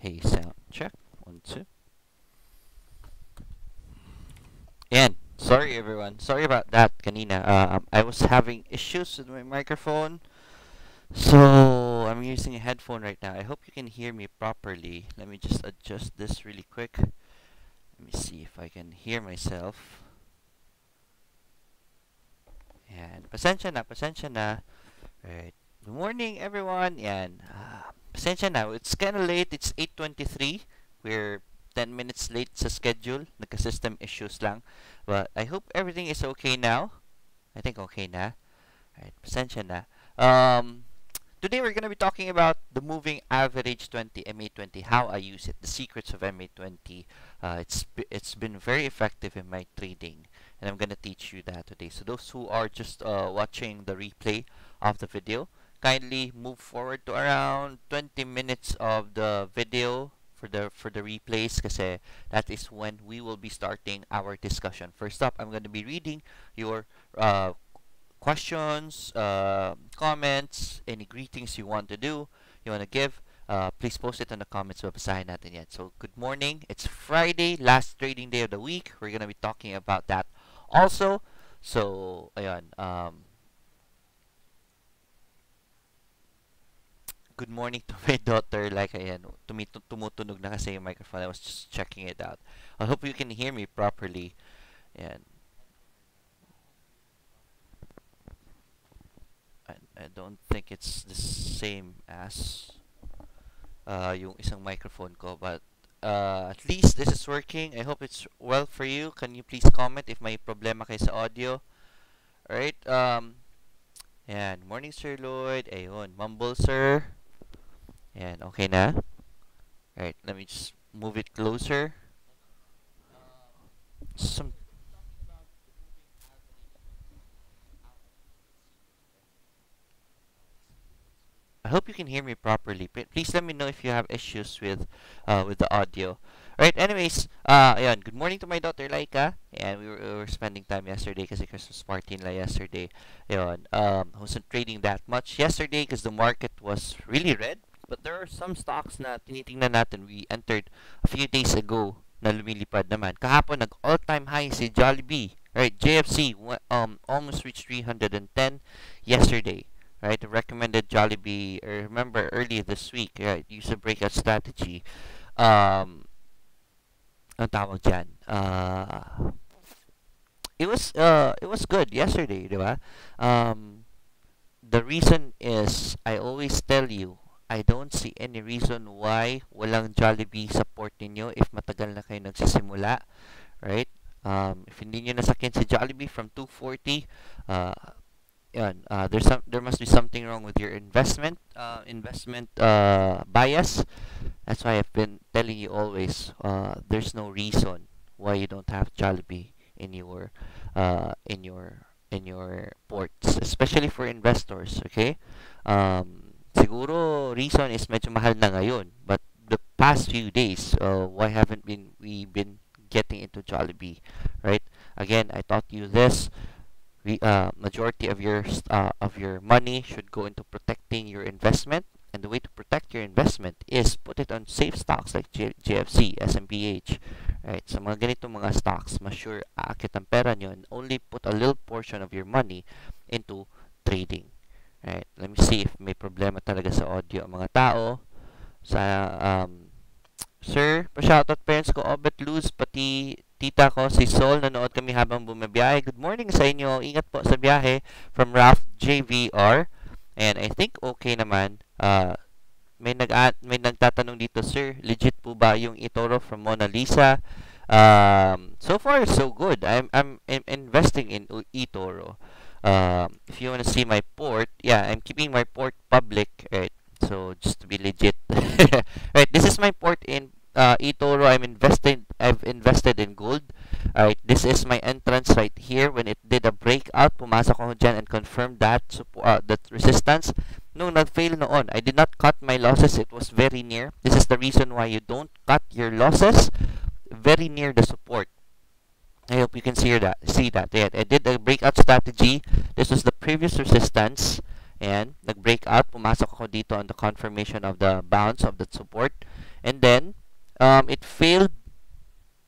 Hey, sound check. One, two. And sorry everyone. Sorry about that kanina. Uh, um, I was having issues with my microphone. So I'm using a headphone right now. I hope you can hear me properly. Let me just adjust this really quick. Let me see if I can hear myself. And pasensya na, pasensya na. Good morning everyone. Yan. Uh, pasensya na. It's kind of late. It's 8.23. We're 10 minutes late sa schedule. Nagka-system issues lang. But I hope everything is okay now. I think okay na. Right. Pasensya na. Um, Today we're going to be talking about the moving average 20 MA20, how I use it, the secrets of MA20. Uh, it's it's been very effective in my trading, and I'm going to teach you that today. So those who are just uh, watching the replay of the video, kindly move forward to around 20 minutes of the video for the for the replays because that is when we will be starting our discussion. First up, I'm going to be reading your uh, questions, uh, comments, any greetings you want to do, you want to give, uh, please post it in the comments. Babasahin natin yan. So, good morning. It's Friday, last trading day of the week. We're going to be talking about that also. So, ayun. Um, good morning to my daughter. Like, ayan, tumutunog na kasi yung microphone. I was just checking it out. I hope you can hear me properly. Ayan. I don't think it's the same as uh, yung isang microphone ko but uh, at least this is working I hope it's well for you can you please comment if may problema kayo sa audio alright um, yan morning Sir Lloyd ayun mumble sir yan okay na alright let me just move it closer some I hope you can hear me properly. Please let me know if you have issues with uh, with the audio. Alright, anyways, uh, ayan, good morning to my daughter Laika. And we were, we were spending time yesterday kasi Christmas party nila yesterday. Ayan, um, I wasn't trading that much yesterday because the market was really red. But there are some stocks na tinitingnan natin. We entered a few days ago na lumilipad naman. Kahapon, nag all-time high si Jollibee. Right, JFC um, almost reached 310 yesterday right? Recommended Jollibee. Or remember earlier this week, right? Use a breakout strategy. Um, ang tawag dyan? Uh, it was uh, it was good yesterday, di ba? Um, the reason is I always tell you I don't see any reason why walang Jollibee support ninyo if matagal na kayo nagsisimula, right? Um, if hindi nyo nasakyan si Jollibee from 240, uh, yun, uh, there's some there must be something wrong with your investment uh, investment uh, bias that's why I've been telling you always uh, there's no reason why you don't have Jollibee in your uh, in your in your ports especially for investors okay um, siguro reason is medyo mahal na ngayon. But the past few days uh, why haven't been we been getting into Jollibee right? Again I taught you this. We, uh, majority of your uh, of your money should go into protecting your investment. And the way to protect your investment is put it on safe stocks like G GFC, SMPH right? Sa mga ganito mga stocks mas sure aakit ang pera nyo and only put a little portion of your money into trading right let me see if may problema talaga sa audio ang mga tao sa um, sir pa-shoutout parents ko Obet Luz pati tita ko, si Sol, nanood kami habang bumabiyahe. Good morning sa inyo. Ingat po sa biyahe from Ralph JVR. And I think okay naman. Uh, may nag may nagtatanong dito, sir, legit po ba yung Itoro from Mona Lisa? Um, so far so good. I'm I'm, I'm investing in eToro. Um, if you want to see my port, yeah, I'm keeping my port public, right? So just to be legit. right, this is my port in uh, eToro, I'm invested. I've invested in gold. Alright, this is my entrance right here. When it did a breakout, pumasok ako dyan and confirmed that uh, that resistance. No, nag-fail noon. I did not cut my losses. It was very near. This is the reason why you don't cut your losses very near the support. I hope you can see that. See that. Yeah, I did a breakout strategy. This was the previous resistance. And nag-breakout. Pumasok ako dito on the confirmation of the bounce of the support And then, um, it failed.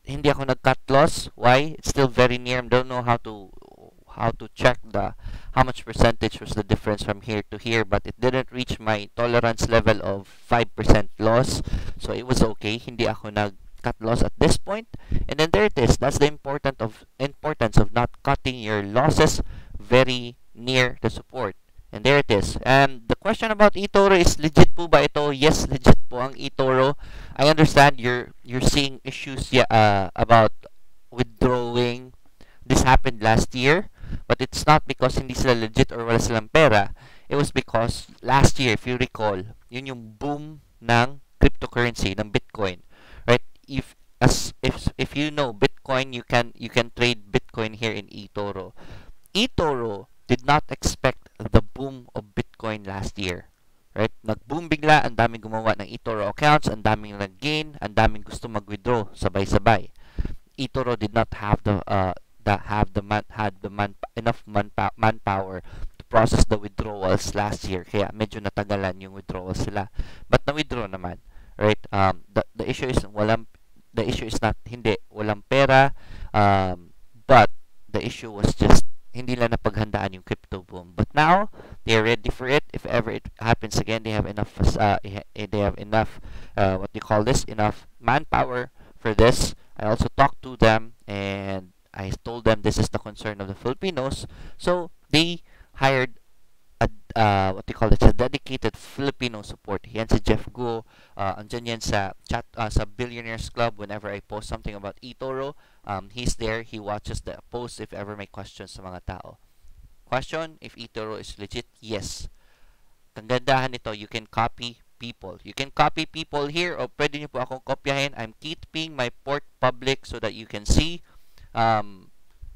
Hindi ako nag-cut loss. Why? It's still very near. I don't know how to how to check the how much percentage was the difference from here to here but it didn't reach my tolerance level of 5% loss so it was okay hindi ako nag cut loss at this point and then there it is that's the important of importance of not cutting your losses very near the support and there it is. And the question about eToro is legit po ba ito? Yes, legit po ang eToro. I understand you're you're seeing issues yeah, uh, about withdrawing. This happened last year, but it's not because hindi sila legit or wala silang pera. It was because last year, if you recall, yun yung boom ng cryptocurrency, ng Bitcoin. If as if if you know Bitcoin, you can you can trade Bitcoin here in eToro. eToro did not expect the boom of Bitcoin last year. Right? Nag-boom bigla, ang daming gumawa ng eToro accounts, ang daming nag-gain, ang daming gusto mag-withdraw sabay-sabay. eToro did not have the uh, the have the man had the man enough manpa- manpower to process the withdrawals last year. Kaya medyo natagalan yung withdrawals sila. But na-withdraw naman. Right? Um, the, the issue is walang the issue is not hindi walang pera um, but the issue was just hindi lang napaghandaan yung crypto boom. But now, they're ready for it. If ever it happens again, they have enough, uh, they have enough, uh, what do you call this, enough manpower for this. I also talked to them and I told them this is the concern of the Filipinos. So, they hired uh, what you call it, a dedicated Filipino support. Yan si Jeff Guo. Uh, andyan yan sa, chat, uh, sa Billionaires Club whenever I post something about eToro. Um, he's there. He watches the post if ever may questions sa mga tao. Question, if eToro is legit? Yes. Kagandahan nito, you can copy people. You can copy people here o pwede nyo po akong kopyahin. I'm keeping my port public so that you can see. Um,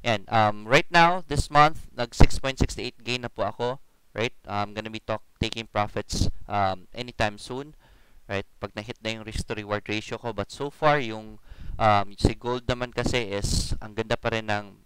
and um, right now, this month, nag 6.68 gain na po ako right? I'm gonna be talk, taking profits um, anytime soon, right? Pag na-hit na yung risk to reward ratio ko. But so far, yung um, si gold naman kasi is, ang ganda pa rin ng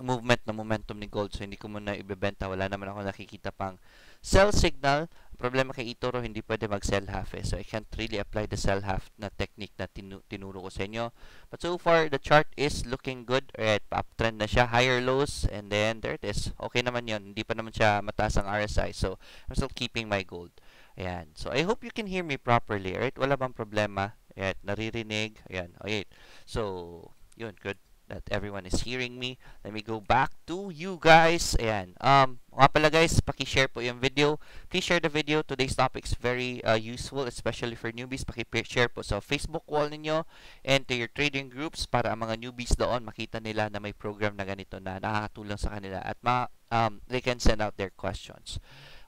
movement na momentum ni gold. So, hindi ko muna ibebenta. Wala naman ako nakikita pang sell signal. Problema kay eToro, hindi pwede mag-sell half eh. So, I can't really apply the sell half na technique na tinu tinuro ko sa inyo. But so far, the chart is looking good. Alright, uptrend na siya. Higher lows. And then, there it is. Okay naman yon Hindi pa naman siya mataas ang RSI. So, I'm still keeping my gold. Ayan. So, I hope you can hear me properly. Alright, wala bang problema? Ayan, naririnig. Ayan. Alright. So, yun, good that everyone is hearing me. Let me go back to you guys. Ayan. Um, mga pala guys, paki-share po yung video. Please share the video. Today's topic is very uh, useful, especially for newbies. Paki-share po sa Facebook wall ninyo and to your trading groups para ang mga newbies doon makita nila na may program na ganito na nakakatulong sa kanila at ma um, they can send out their questions.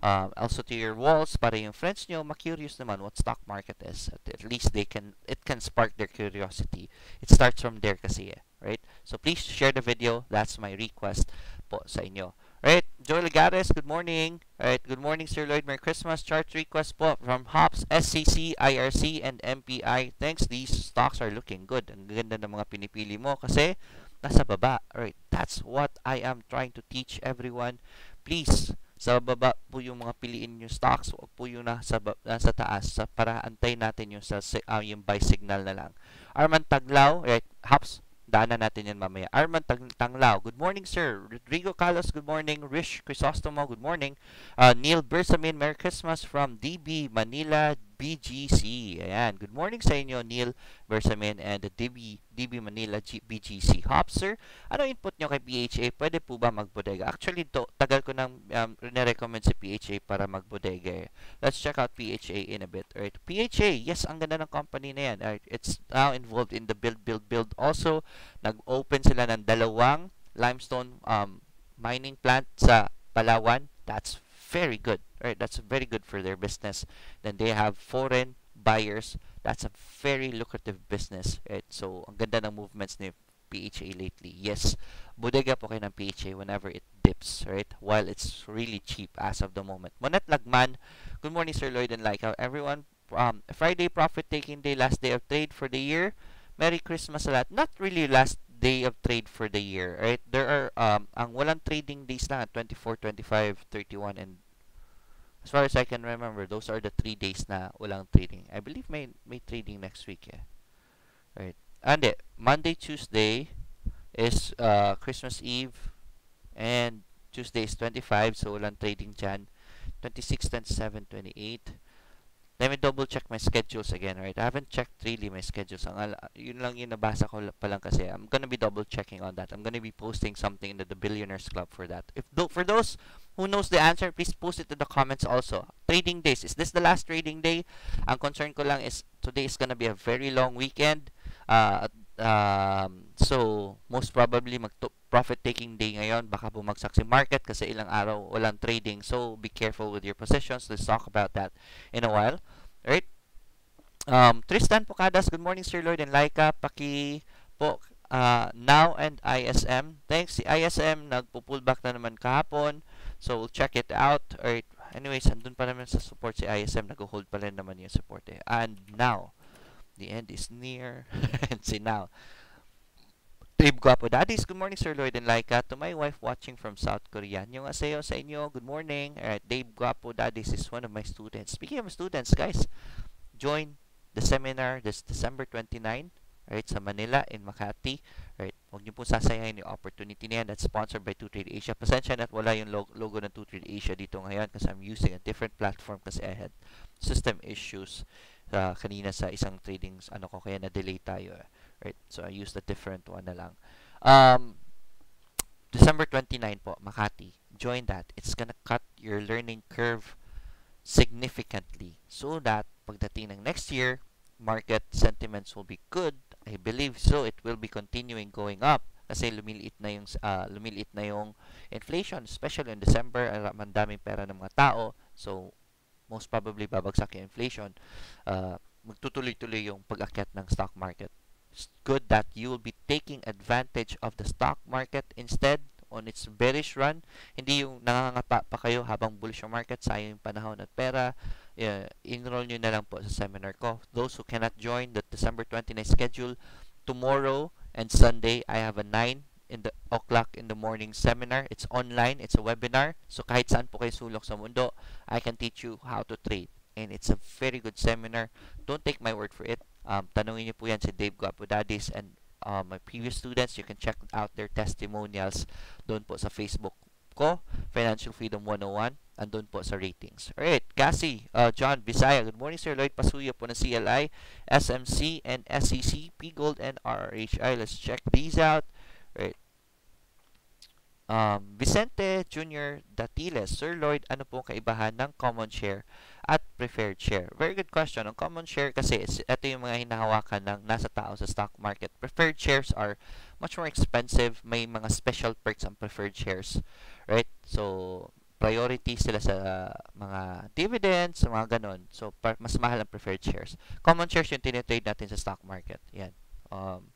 Um, also to your walls para yung friends nyo ma-curious naman what stock market is. At, at least they can it can spark their curiosity. It starts from there kasi eh right? So please share the video. That's my request po sa inyo. Right, Joel Gares, good morning. Right, good morning Sir Lloyd. Merry Christmas. Chart request po from Hops, SCC, IRC, and MPI. Thanks, these stocks are looking good. Ang ganda ng mga pinipili mo kasi nasa baba. Right, that's what I am trying to teach everyone. Please, sa baba po yung mga piliin yung stocks, huwag po yung nasa, nasa taas sa para antay natin yung, sa, uh, yung buy signal na lang. Arman Taglaw, right, Hops, Daanan natin yan mamaya. Arman Tang Tanglao, good morning sir. Rodrigo Carlos, good morning. Rish Crisostomo, good morning. Uh, Neil Bersamin, Merry Christmas from DB Manila BGC. Ayan, good morning sa inyo Neil Bersamin and DB DB Manila G BGC. Hop sir, ano input nyo kay PHA? Pwede po ba magbodega? Actually, to, tagal ko nang um, recommend si PHA para magbodega. Eh. Let's check out PHA in a bit. Alright, PHA, yes, ang ganda ng company na yan. Alright, it's now involved in the build, build, build. Also, nag-open sila ng dalawang limestone um, mining plant sa Palawan. That's very good. Right? That's very good for their business. Then they have foreign buyers. That's a very lucrative business. Right? So, ang ganda ng movements ni PHA lately. Yes, bodega po kayo ng PHA whenever it dips, right? While it's really cheap as of the moment. Monet Lagman, good morning Sir Lloyd and like everyone. Um, Friday profit taking day, last day of trade for the year. Merry Christmas sa lahat. Not really last day of trade for the year, right? There are, um, ang walang trading days lang, 24, 25, 31, and As far as I can remember, those are the three days na walang trading. I believe may, may trading next week, yeah. Right. And it, Monday, Tuesday is uh, Christmas Eve and Tuesday is 25, so walang trading dyan. 26, 27, 28. Let me double check my schedules again, right? I haven't checked really my schedules. Ang, yun lang yung nabasa ko pa lang kasi. I'm gonna be double checking on that. I'm gonna be posting something in the, the Billionaires Club for that. If For those who knows the answer, please post it in the comments also. Trading days. Is this the last trading day? Ang concern ko lang is today is gonna be a very long weekend. Uh, um, so, most probably mag profit taking day ngayon. Baka bumagsak si market kasi ilang araw walang trading. So, be careful with your positions. Let's talk about that in a while. Alright? Um, Tristan Pucadas, good morning Sir Lloyd and Laika. Paki po uh, now and ISM. Thanks. Si ISM nagpo-pullback na naman kahapon. So, we'll check it out. Alright. Anyways, andun pa naman sa support si ISM. Nag-hold pa rin naman yung support eh. And now, the end is near. and see now. Dave Guapo Daddies, good morning Sir Lloyd and Laika. To my wife watching from South Korea. Yung asayo sa inyo, good morning. Alright, Dave Guapo Daddies is one of my students. Speaking of students, guys, join the seminar this December 29 right, sa Manila in Makati. Right, huwag niyo po sasayahin yung opportunity na yan. That's sponsored by 2Trade Asia. Pasensya na wala yung logo, logo ng 2Trade Asia dito ngayon kasi I'm using a different platform kasi I had system issues uh, kanina sa isang trading ano ko kaya na-delay tayo. Right, so I used a different one na lang. Um, December 29 po, Makati. Join that. It's gonna cut your learning curve significantly so that pagdating ng next year, market sentiments will be good. I believe so. It will be continuing going up kasi lumiliit na yung uh, lumiliit na yung inflation especially in December ang daming pera ng mga tao. So most probably babagsak yung inflation. Uh, magtutuloy-tuloy yung pag-akyat ng stock market. It's good that you will be taking advantage of the stock market instead on its bearish run. Hindi yung nangangapa pa kayo habang bullish yung market sayang yung panahon at pera uh, enroll nyo na lang po sa seminar ko. Those who cannot join the December 29 schedule, tomorrow and Sunday, I have a 9 in the o'clock in the morning seminar. It's online, it's a webinar. So kahit saan po kayo sulok sa mundo, I can teach you how to trade. And it's a very good seminar. Don't take my word for it. Um, tanungin niyo po yan si Dave Guapodadis and uh, my previous students. You can check out their testimonials doon po sa Facebook ko, Financial Freedom 101. Andun po sa ratings. Alright, Cassie, uh, John, Bisaya. Good morning, Sir Lloyd Pasuya po ng CLI, SMC, and SEC, P Gold, and RRHI. Let's check these out. Um, Vicente Jr. Datiles, Sir Lloyd, ano po kaibahan ng common share at preferred share? Very good question. Ang common share kasi, ito yung mga hinahawakan ng nasa tao sa stock market. Preferred shares are much more expensive. May mga special perks ang preferred shares. Right? So, priority sila sa mga dividends, sa mga ganon. So, mas mahal ang preferred shares. Common shares yung tinitrade natin sa stock market. Yan. Um,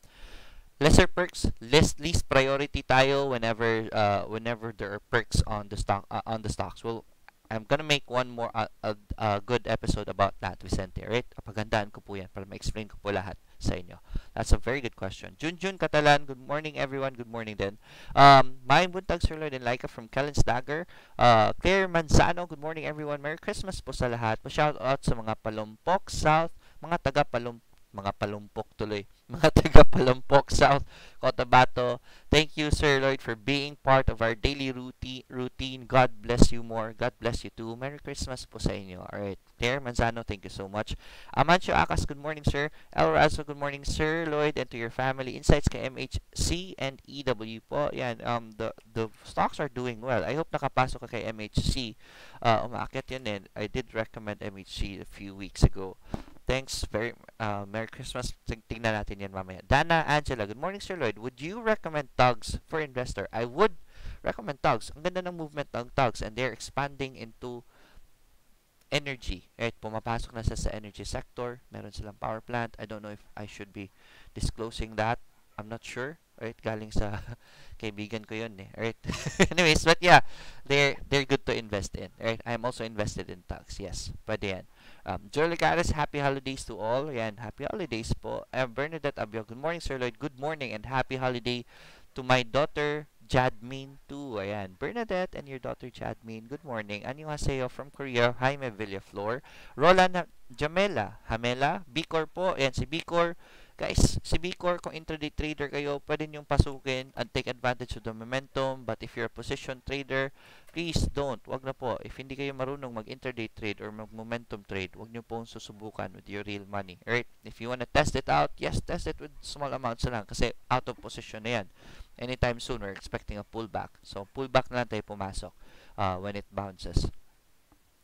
lesser perks, least, least priority tayo whenever uh, whenever there are perks on the stock uh, on the stocks. Well, I'm gonna make one more uh, a, a good episode about that, Vicente. Right? Pagandaan ko po yan para ma-explain ko po lahat sa inyo. That's a very good question. Junjun Catalan, good morning everyone. Good morning din. Um, my buntag Sir Lloyd and Laika from Kellen's Dagger. Uh, Claire Manzano, good morning everyone. Merry Christmas po sa lahat. Pa-shout out sa mga Palumpok South, mga taga Palumpok mga palumpok tuloy, mga taga Palumpok South, Cotabato. Thank you, Sir Lloyd, for being part of our daily routine. God bless you more. God bless you too. Merry Christmas po sa inyo. Alright. Claire Manzano, thank you so much. Amancio Akas, good morning, sir. El Razo, good morning, sir. Lloyd, and to your family. Insights kay MHC and EW po. Yan, um, the, the stocks are doing well. I hope nakapasok ka kay MHC. Uh, umaakit yun eh. I did recommend MHC a few weeks ago. Thanks. Very uh, Merry Christmas. Tingnan natin yan mamaya. Dana Angela, good morning, Sir Lloyd. Would you recommend TUGS for investor? I would recommend TUGS. Ang ganda ng movement ng TUGS and they're expanding into energy. Right? Pumapasok na sa sa energy sector. Meron silang power plant. I don't know if I should be disclosing that. I'm not sure. Right? Galing sa kaibigan ko yun eh. Right? Anyways, but yeah, they're they're good to invest in. Right? I'm also invested in tax. Yes. Pwede yan. Um, Joel Ligares, happy holidays to all. Yan, happy holidays po. Uh, Bernadette Abio, good morning Sir Lloyd. Good morning and happy holiday to my daughter Jadmin too. Ayan. Bernadette and your daughter Jadmin. Good morning. Annyeonghaseyo from Korea. Jaime Villaflor. Roland Jamela. Hamela. Bicor po. Ayan si Bicor. Guys, si Bicor, kung intraday trader kayo, pwede niyong pasukin and take advantage of the momentum. But if you're a position trader, please don't. Wag na po. If hindi kayo marunong mag-intraday trade or mag-momentum trade, wag niyo pong susubukan with your real money. Alright? If you wanna test it out, yes, test it with small amounts lang kasi out of position na yan. Anytime soon, we're expecting a pullback. So, pullback na lang tayo pumasok uh, when it bounces.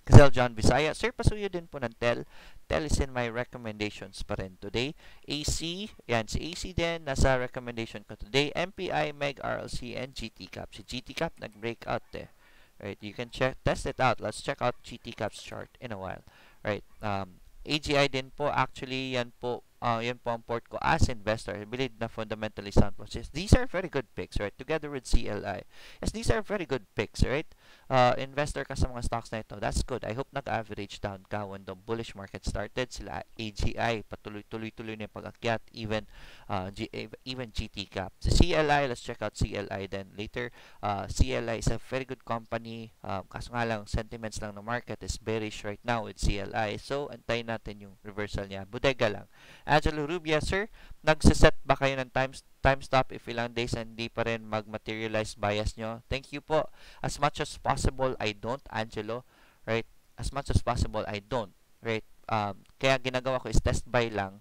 Gazelle John Visaya. Sir, pasuyo din po ng TEL. TEL is in my recommendations pa rin today. AC, yan, si AC din, nasa recommendation ko today. MPI, MEG, RLC, and GT Cap. Si GT Cap, nag-breakout eh. Right, you can check, test it out. Let's check out GT Cap's chart in a while. Right, um, AGI din po, actually, yan po, uh, yan po ang port ko as investor. I believe na fundamentally sound process. These are very good picks, right? Together with CLI. Yes, these are very good picks, right? Uh, investor ka sa mga stocks na ito. That's good. I hope nag-average down ka when the bullish market started. Sila AGI, patuloy-tuloy-tuloy na yung pag-akyat. Even, uh, G even GT Cap. Sa CLI, let's check out CLI then later. Uh, CLI is a very good company. Um, kaso nga lang, sentiments lang ng market is bearish right now with CLI. So, antayin natin yung reversal niya. Bodega lang. Angelo Rubia, sir, nagsiset ba kayo ng time, time stop if ilang days hindi pa rin mag-materialize bias nyo? Thank you po. As much as possible, I don't, Angelo. Right? As much as possible, I don't. Right? Um, kaya ginagawa ko is test buy lang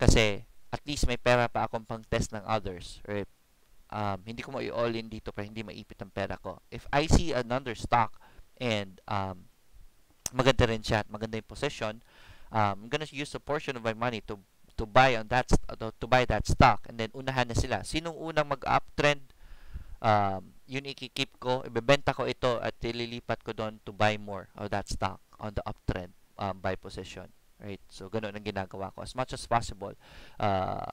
kasi at least may pera pa akong pang test ng others. Right? Um, hindi ko mo i-all in dito para hindi maipit ang pera ko. If I see another stock and um, maganda rin siya at maganda yung position, um, I'm gonna use a portion of my money to to buy on that uh, to buy that stock and then unahan na sila. Sinong unang mag-uptrend um, yun ikikip ko, ibebenta ko ito at ililipat ko doon to buy more of that stock on the uptrend um, buy position. Right? So, ganun ang ginagawa ko. As much as possible, uh,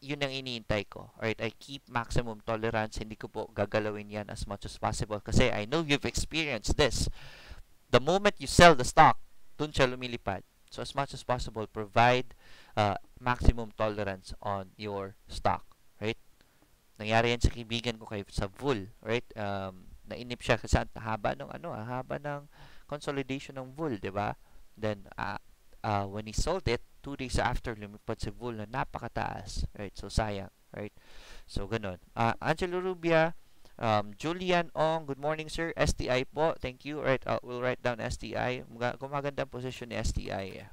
yun ang iniintay ko. Right? I keep maximum tolerance. Hindi ko po gagalawin yan as much as possible kasi I know you've experienced this. The moment you sell the stock, dun siya lumilipad. So as much as possible, provide uh, maximum tolerance on your stock, right? Nangyari yan sa kaibigan ko kay sa Vul, right? Um, nainip siya kasi haba ng ano, haba ng consolidation ng Vul, 'di ba? Then uh, uh, when he sold it, two days after lumipad si Vul na napakataas, right? So sayang, right? So ganun. Uh, Angelo Rubia, Um, Julian Ong, good morning sir. STI po. Thank you. Right, uh, we'll write down STI. Gumaganda ang position ni STI.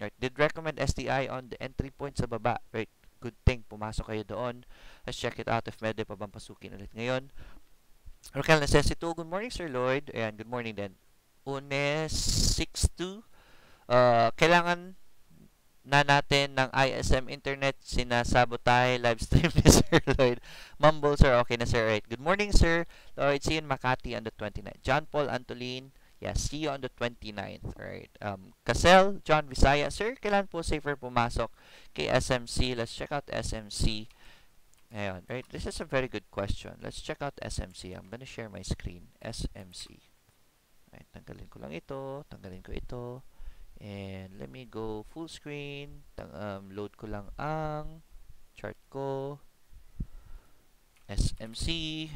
Right, did recommend STI on the entry point sa baba. Right, good thing. Pumasok kayo doon. Let's check it out if pwede pa bang pasukin ulit ngayon. Raquel Necessito, good morning Sir Lloyd. Ayan, good morning din. Unes 62. Uh, kailangan na natin ng ISM Internet sinasabotahe live stream ni Sir Lloyd. Mumble, sir. Okay na, sir. Right. Good morning, sir. Lloyd, see you in Makati on the 29th. John Paul Antolin, yes, see you on the 29th. Right. Um, Casel, John Visaya. Sir, kailan po safer pumasok kay SMC? Let's check out SMC. Ayan, right. This is a very good question. Let's check out SMC. I'm gonna share my screen. SMC. Right, tanggalin ko lang ito. Tanggalin ko ito. And let me go full screen. Um, load ko lang ang chart ko. SMC.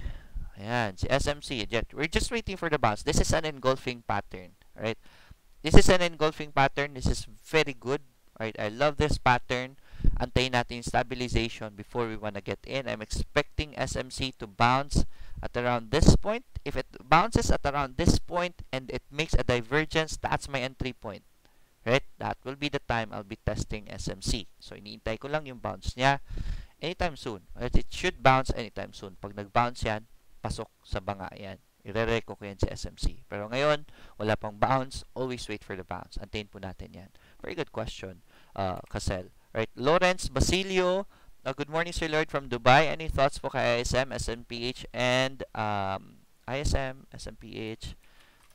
Ayan, si SMC. We're just waiting for the bounce. This is an engulfing pattern. Right? This is an engulfing pattern. This is very good. Right? I love this pattern. Antayin natin stabilization before we wanna get in. I'm expecting SMC to bounce at around this point. If it bounces at around this point and it makes a divergence, that's my entry point. Right? That will be the time I'll be testing SMC. So, iniintay ko lang yung bounce niya anytime soon. It should bounce anytime soon. Pag nag-bounce yan, pasok sa banga yan. Ire-reco ko yan sa SMC. Pero ngayon, wala pang bounce. Always wait for the bounce. Antayin po natin yan. Very good question, uh, Casel. Right? Lawrence Basilio, uh, good morning Sir Lord from Dubai. Any thoughts po kay ISM, SMPH, and um, ISM, SMPH,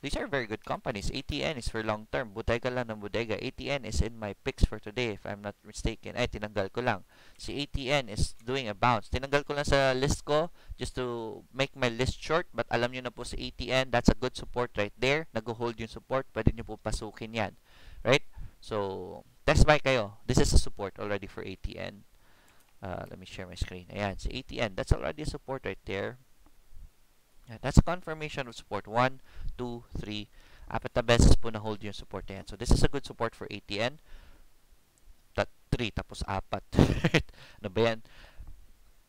These are very good companies. ATN is for long term. Bodega lang ng bodega. ATN is in my picks for today if I'm not mistaken. Ay, tinanggal ko lang. Si ATN is doing a bounce. Tinanggal ko lang sa list ko just to make my list short. But alam nyo na po sa ATN, that's a good support right there. Nag-hold yung support. Pwede nyo po pasukin yan. Right? So, test buy kayo. This is a support already for ATN. Uh, let me share my screen. Ayan, si ATN. That's already a support right there. That's a confirmation of support. 1, 2, 3. Apat na beses po na-hold yung support na yan. So, this is a good support for ATN. 3 tapos 4. ano ba yan?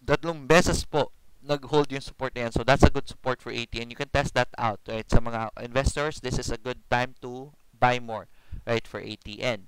Tatlong beses po nag-hold yung support na yan. So, that's a good support for ATN. You can test that out. Right? Sa mga investors, this is a good time to buy more right, for ATN.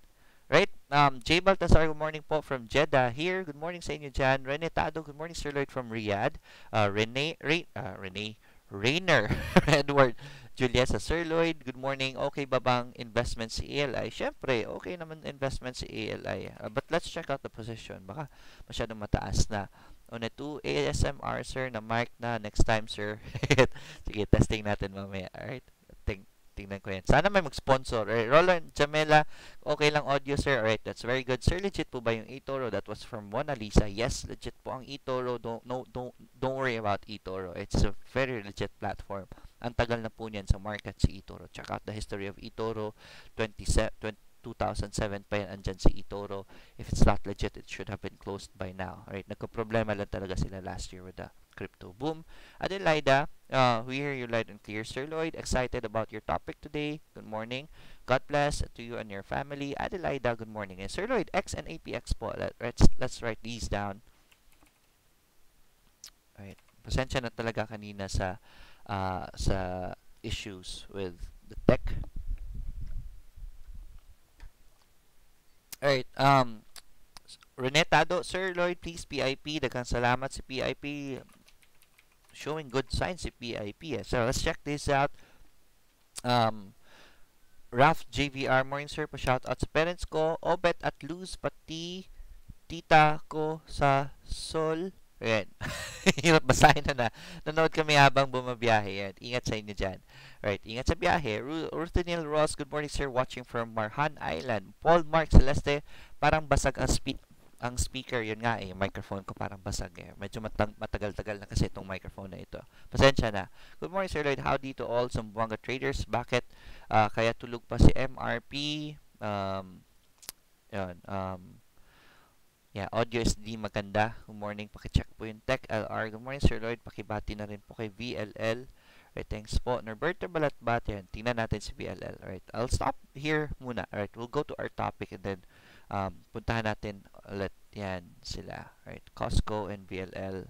Right? Um, Jay Baltasar, good morning po from Jeddah here. Good morning sa inyo dyan. Rene Tado, good morning Sir Lloyd from Riyadh. Uh, Rene, Re, uh, Rene, Rainer, Edward, Juliet sa Sir Lloyd, good morning. Okay ba bang investment si ALI? Siyempre, okay naman investment si ALI. Uh, but let's check out the position. Baka masyadong mataas na. On a 2 ASMR, sir, na mark na. Next time, sir. Sige, testing natin mamaya. Alright? Think, Tingnan ko yan. Sana may mag-sponsor. Right? Roland Jamela, okay lang audio, sir. Alright, that's very good. Sir, legit po ba yung eToro? That was from Mona Lisa. Yes, legit po ang eToro. Don't, no, don't, don't worry about eToro. It's a very legit platform. Ang tagal na po niyan sa market si eToro. Check out the history of eToro. 20, 20 2007 pa yan andyan si eToro. If it's not legit, it should have been closed by now. Alright, nagka-problema lang talaga sila last year with the crypto boom. Adelaida, uh, we hear you loud and clear. Sir Lloyd, excited about your topic today. Good morning. God bless to you and your family. Adelaida, good morning. And Sir Lloyd, X and APX po. Let's, let's write these down. Alright. Pasensya na talaga kanina sa uh, sa issues with the tech. Alright, um, Renetado, Sir Lloyd, please PIP. Daghang salamat si PIP showing good signs si PIP. Eh. So, let's check this out. Um, Raf JVR, morning sir, pa-shout out sa parents ko. Obet at Luz, pati tita ko sa Sol. Ayan. Hirap basahin na na. Nanood kami habang bumabiyahe. Ayan. Ingat sa inyo dyan. Right. Ingat sa biyahe. Rutheniel Ross, good morning sir. Watching from Marhan Island. Paul Mark Celeste, parang basag ang speed ang speaker, yun nga eh, microphone ko parang basag eh. Medyo matag matagal-tagal na kasi itong microphone na ito. Pasensya na. Good morning, Sir Lloyd. Howdy to all Zamboanga traders. Bakit uh, kaya tulog pa si MRP? Um, yun, um, yeah, audio is di maganda. Good morning. Pakicheck po yung Tech LR. Good morning, Sir Lloyd. Pakibati na rin po kay VLL. Right, thanks po. Norberto Balatbat, yan. Tingnan natin si VLL. Alright, I'll stop here muna. Alright, we'll go to our topic and then um, puntahan natin ulit yan sila. Right? Costco and VLL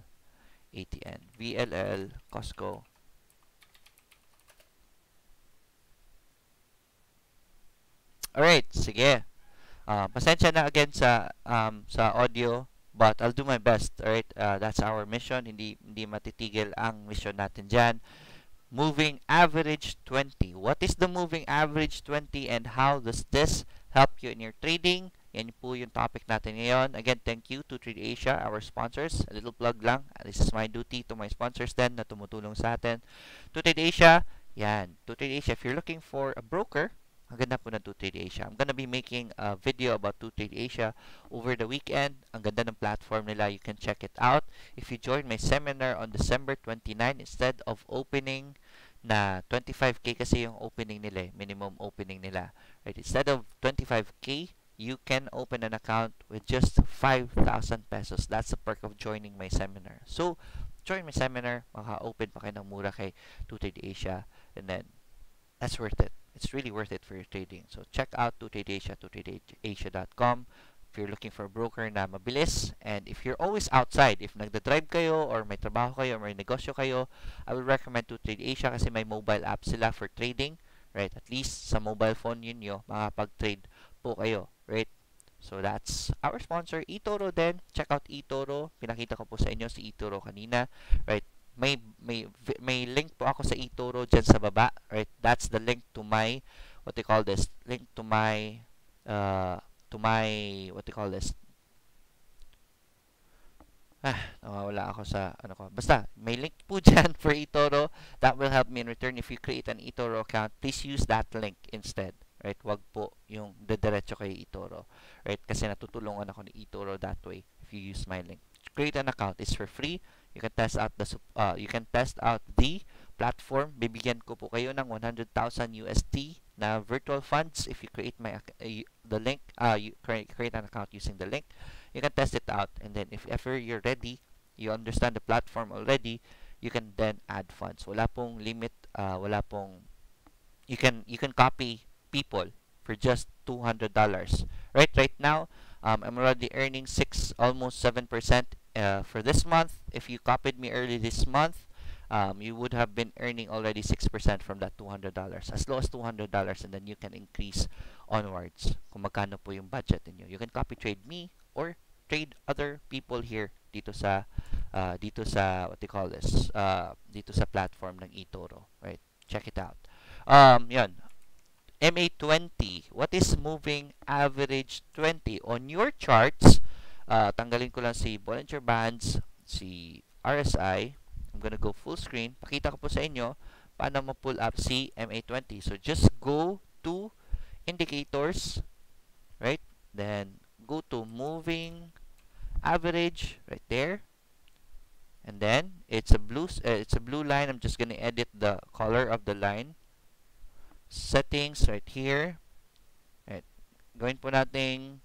ATN. VLL, Costco. Alright, sige. Uh, pasensya na again sa um, sa audio but I'll do my best. Alright, uh, that's our mission. Hindi, hindi matitigil ang mission natin dyan. Moving average 20. What is the moving average 20 and how does this help you in your trading? Yan po yung topic natin ngayon. Again, thank you to Trade Asia, our sponsors. A little plug lang. This is my duty to my sponsors then na tumutulong sa atin. To Trade Asia, yan. To Trade Asia, if you're looking for a broker, ang ganda po ng To Trade Asia. I'm gonna be making a video about To Trade Asia over the weekend. Ang ganda ng platform nila. You can check it out. If you join my seminar on December 29, instead of opening na 25k kasi yung opening nila, eh, minimum opening nila. Right? Instead of 25k, you can open an account with just 5,000 pesos. That's the perk of joining my seminar. So, join my seminar, maka-open pa kayo ng mura kay Tutrade Asia, and then, that's worth it. It's really worth it for your trading. So, check out Tutrade Asia, tutradeasia.com if you're looking for a broker na mabilis, and if you're always outside, if nagda-drive kayo, or may trabaho kayo, or may negosyo kayo, I will recommend Tutrade Asia kasi may mobile app sila for trading, right? At least sa mobile phone yun nyo, makapag-trade po kayo right? So that's our sponsor, eToro then Check out eToro. Pinakita ko po sa inyo si eToro kanina, right? May may may link po ako sa eToro diyan sa baba, right? That's the link to my what they call this, link to my uh to my what they call this. Ah, nawawala ako sa ano ko. Basta, may link po dyan for eToro. That will help me in return. If you create an eToro account, please use that link instead. Right? Wag po yung dediretso kay eToro. Right? Kasi natutulungan ako ni eToro that way if you use my link. Create an account. It's for free. You can test out the uh, you can test out the platform. Bibigyan ko po kayo ng 100,000 USD na virtual funds. If you create my uh, the link uh, you create, an account using the link you can test it out. And then if ever you're ready you understand the platform already you can then add funds. Wala pong limit uh, wala pong you can you can copy people for just $200 right right now um, I'm already earning six almost seven percent uh, for this month. If you copied me early this month um, you would have been earning already 6% from that $200 as low as $200 and then you can increase onwards kung magkano po yung budget niyo you can copy trade me or trade other people here dito sa uh, dito sa what they call this uh, dito sa platform ng eToro right? Check it out. Um yan MA20 what is moving average 20 on your charts uh, tanggalin ko lang si Bollinger Bands si RSI I'm gonna go full screen. Pakita ko po sa inyo paano ma-pull up si MA20. So, just go to indicators, right? Then, go to moving average right there. And then, it's a blue uh, it's a blue line. I'm just gonna edit the color of the line. Settings right here. Right. Gawin po nating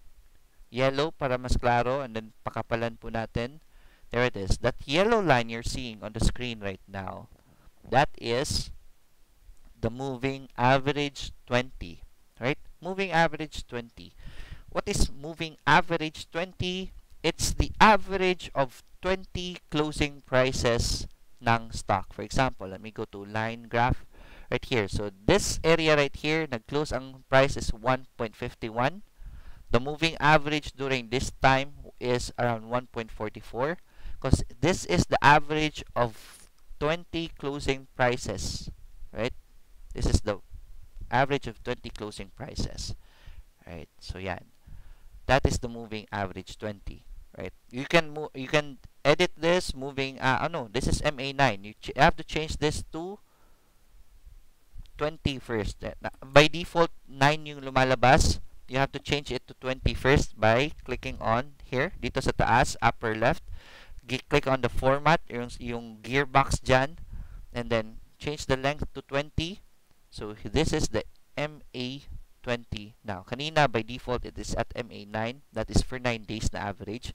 yellow para mas klaro and then pakapalan po natin there it is. That yellow line you're seeing on the screen right now, that is the moving average 20, right? Moving average 20. What is moving average 20? It's the average of 20 closing prices ng stock. For example, let me go to line graph right here. So this area right here, nag-close ang price is 1.51. The moving average during this time is around 1.44 because this is the average of 20 closing prices right? This is the average of 20 closing prices right? So yeah that is the moving average 20 right? You can move you can edit this moving uh, oh no this is MA9 you have to change this to 20 first. By default 9 yung lumalabas you have to change it to 20 first by clicking on here dito sa taas upper left click on the format, yung, yung gearbox dyan, and then change the length to 20. So, this is the MA20 now. Kanina, by default, it is at MA9. That is for 9 days na average.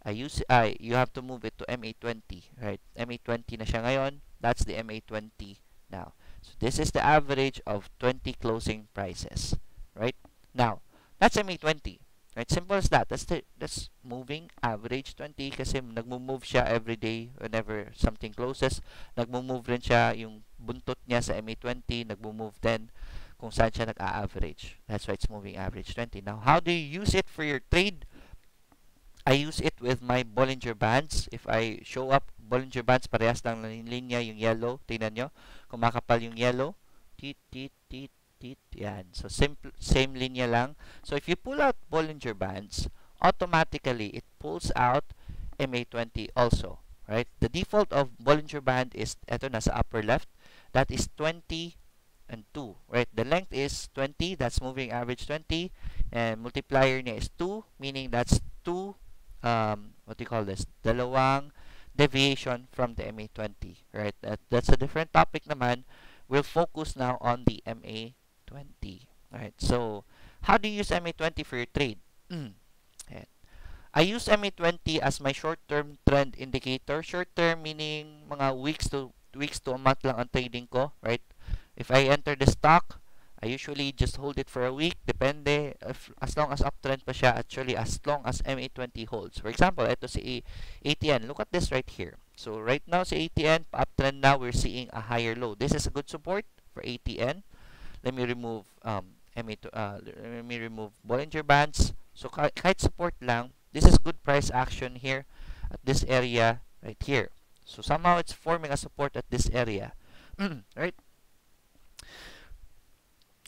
I use, uh, you have to move it to MA20, right? MA20 na siya ngayon. That's the MA20 now. So, this is the average of 20 closing prices, right? Now, that's MA20. Right? Simple as that. That's, the, that's moving average 20 kasi nagmo-move siya every day whenever something closes. Nagmo-move rin siya yung buntot niya sa MA20, nagmo-move din kung saan siya nag-a-average. That's why it's moving average 20. Now, how do you use it for your trade? I use it with my Bollinger Bands. If I show up Bollinger Bands, parehas lang ng linya yung yellow. Tingnan nyo. Kung makapal yung yellow, tit, tit, tit, it. Yan. So, simple, same linya lang. So, if you pull out Bollinger Bands, automatically, it pulls out MA20 also. Right? The default of Bollinger Band is, eto nasa upper left, that is 20 and 2. Right? The length is 20, that's moving average 20, and multiplier niya is 2, meaning that's 2, um, what do you call this? Dalawang deviation from the MA20. Right? That, that's a different topic naman. We'll focus now on the MA 20 Alright, so how do you use MA20 for your trade? Mm. I use MA20 as my short-term trend indicator. Short-term meaning mga weeks to weeks to a month lang ang trading ko, right? If I enter the stock, I usually just hold it for a week. Depende. If, as long as uptrend pa siya, actually, as long as MA20 holds. For example, ito si ATN. Look at this right here. So, right now, si ATN, uptrend now, we're seeing a higher low. This is a good support for ATN let me remove um, MA to, uh, let me remove Bollinger Bands. So kahit support lang, this is good price action here at this area right here. So somehow it's forming a support at this area. right?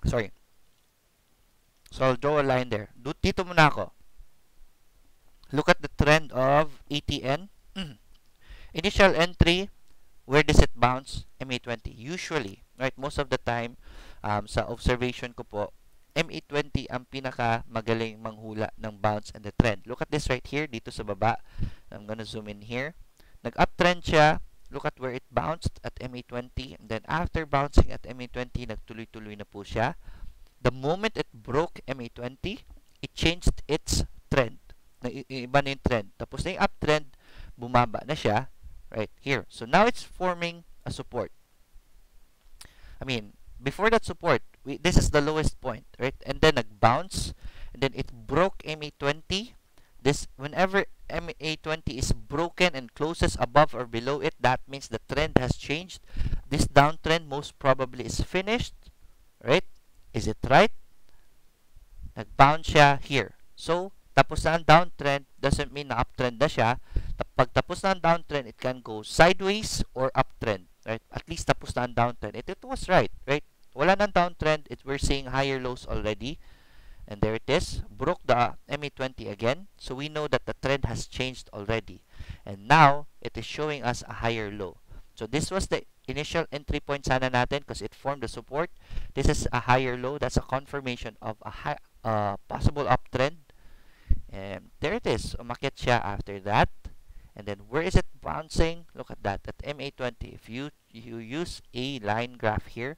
Sorry. So I'll draw a line there. Dito muna ako. Look at the trend of ATN. Initial entry, where does it bounce? MA20. Usually, right, most of the time, um, sa observation ko po, MA20 ang pinaka magaling manghula ng bounce and the trend. Look at this right here, dito sa baba. I'm gonna zoom in here. Nag-uptrend siya. Look at where it bounced at MA20. And then after bouncing at MA20, nagtuloy-tuloy na po siya. the moment it broke MA20, it changed its trend. Iba na yung trend. Tapos na yung uptrend, bumaba na siya right here. So now it's forming a support. I mean, before that support, we, this is the lowest point, right? And then nag-bounce, and then it broke MA20. This, whenever MA20 is broken and closes above or below it, that means the trend has changed. This downtrend most probably is finished, right? Is it right? Nag-bounce siya here. So, tapos na ang downtrend doesn't mean na uptrend na siya. Pag tapos na ang downtrend, it can go sideways or uptrend. Right? At least tapos na ang downtrend. It, it was right. Right? Wala nang downtrend. It, we're seeing higher lows already. And there it is. Broke the MA20 again. So we know that the trend has changed already. And now, it is showing us a higher low. So this was the initial entry point sana natin because it formed the support. This is a higher low. That's a confirmation of a high, uh, possible uptrend. And there it is. Umakyat siya after that. And then where is it bouncing? Look at that. At MA20. If you, you use a line graph here,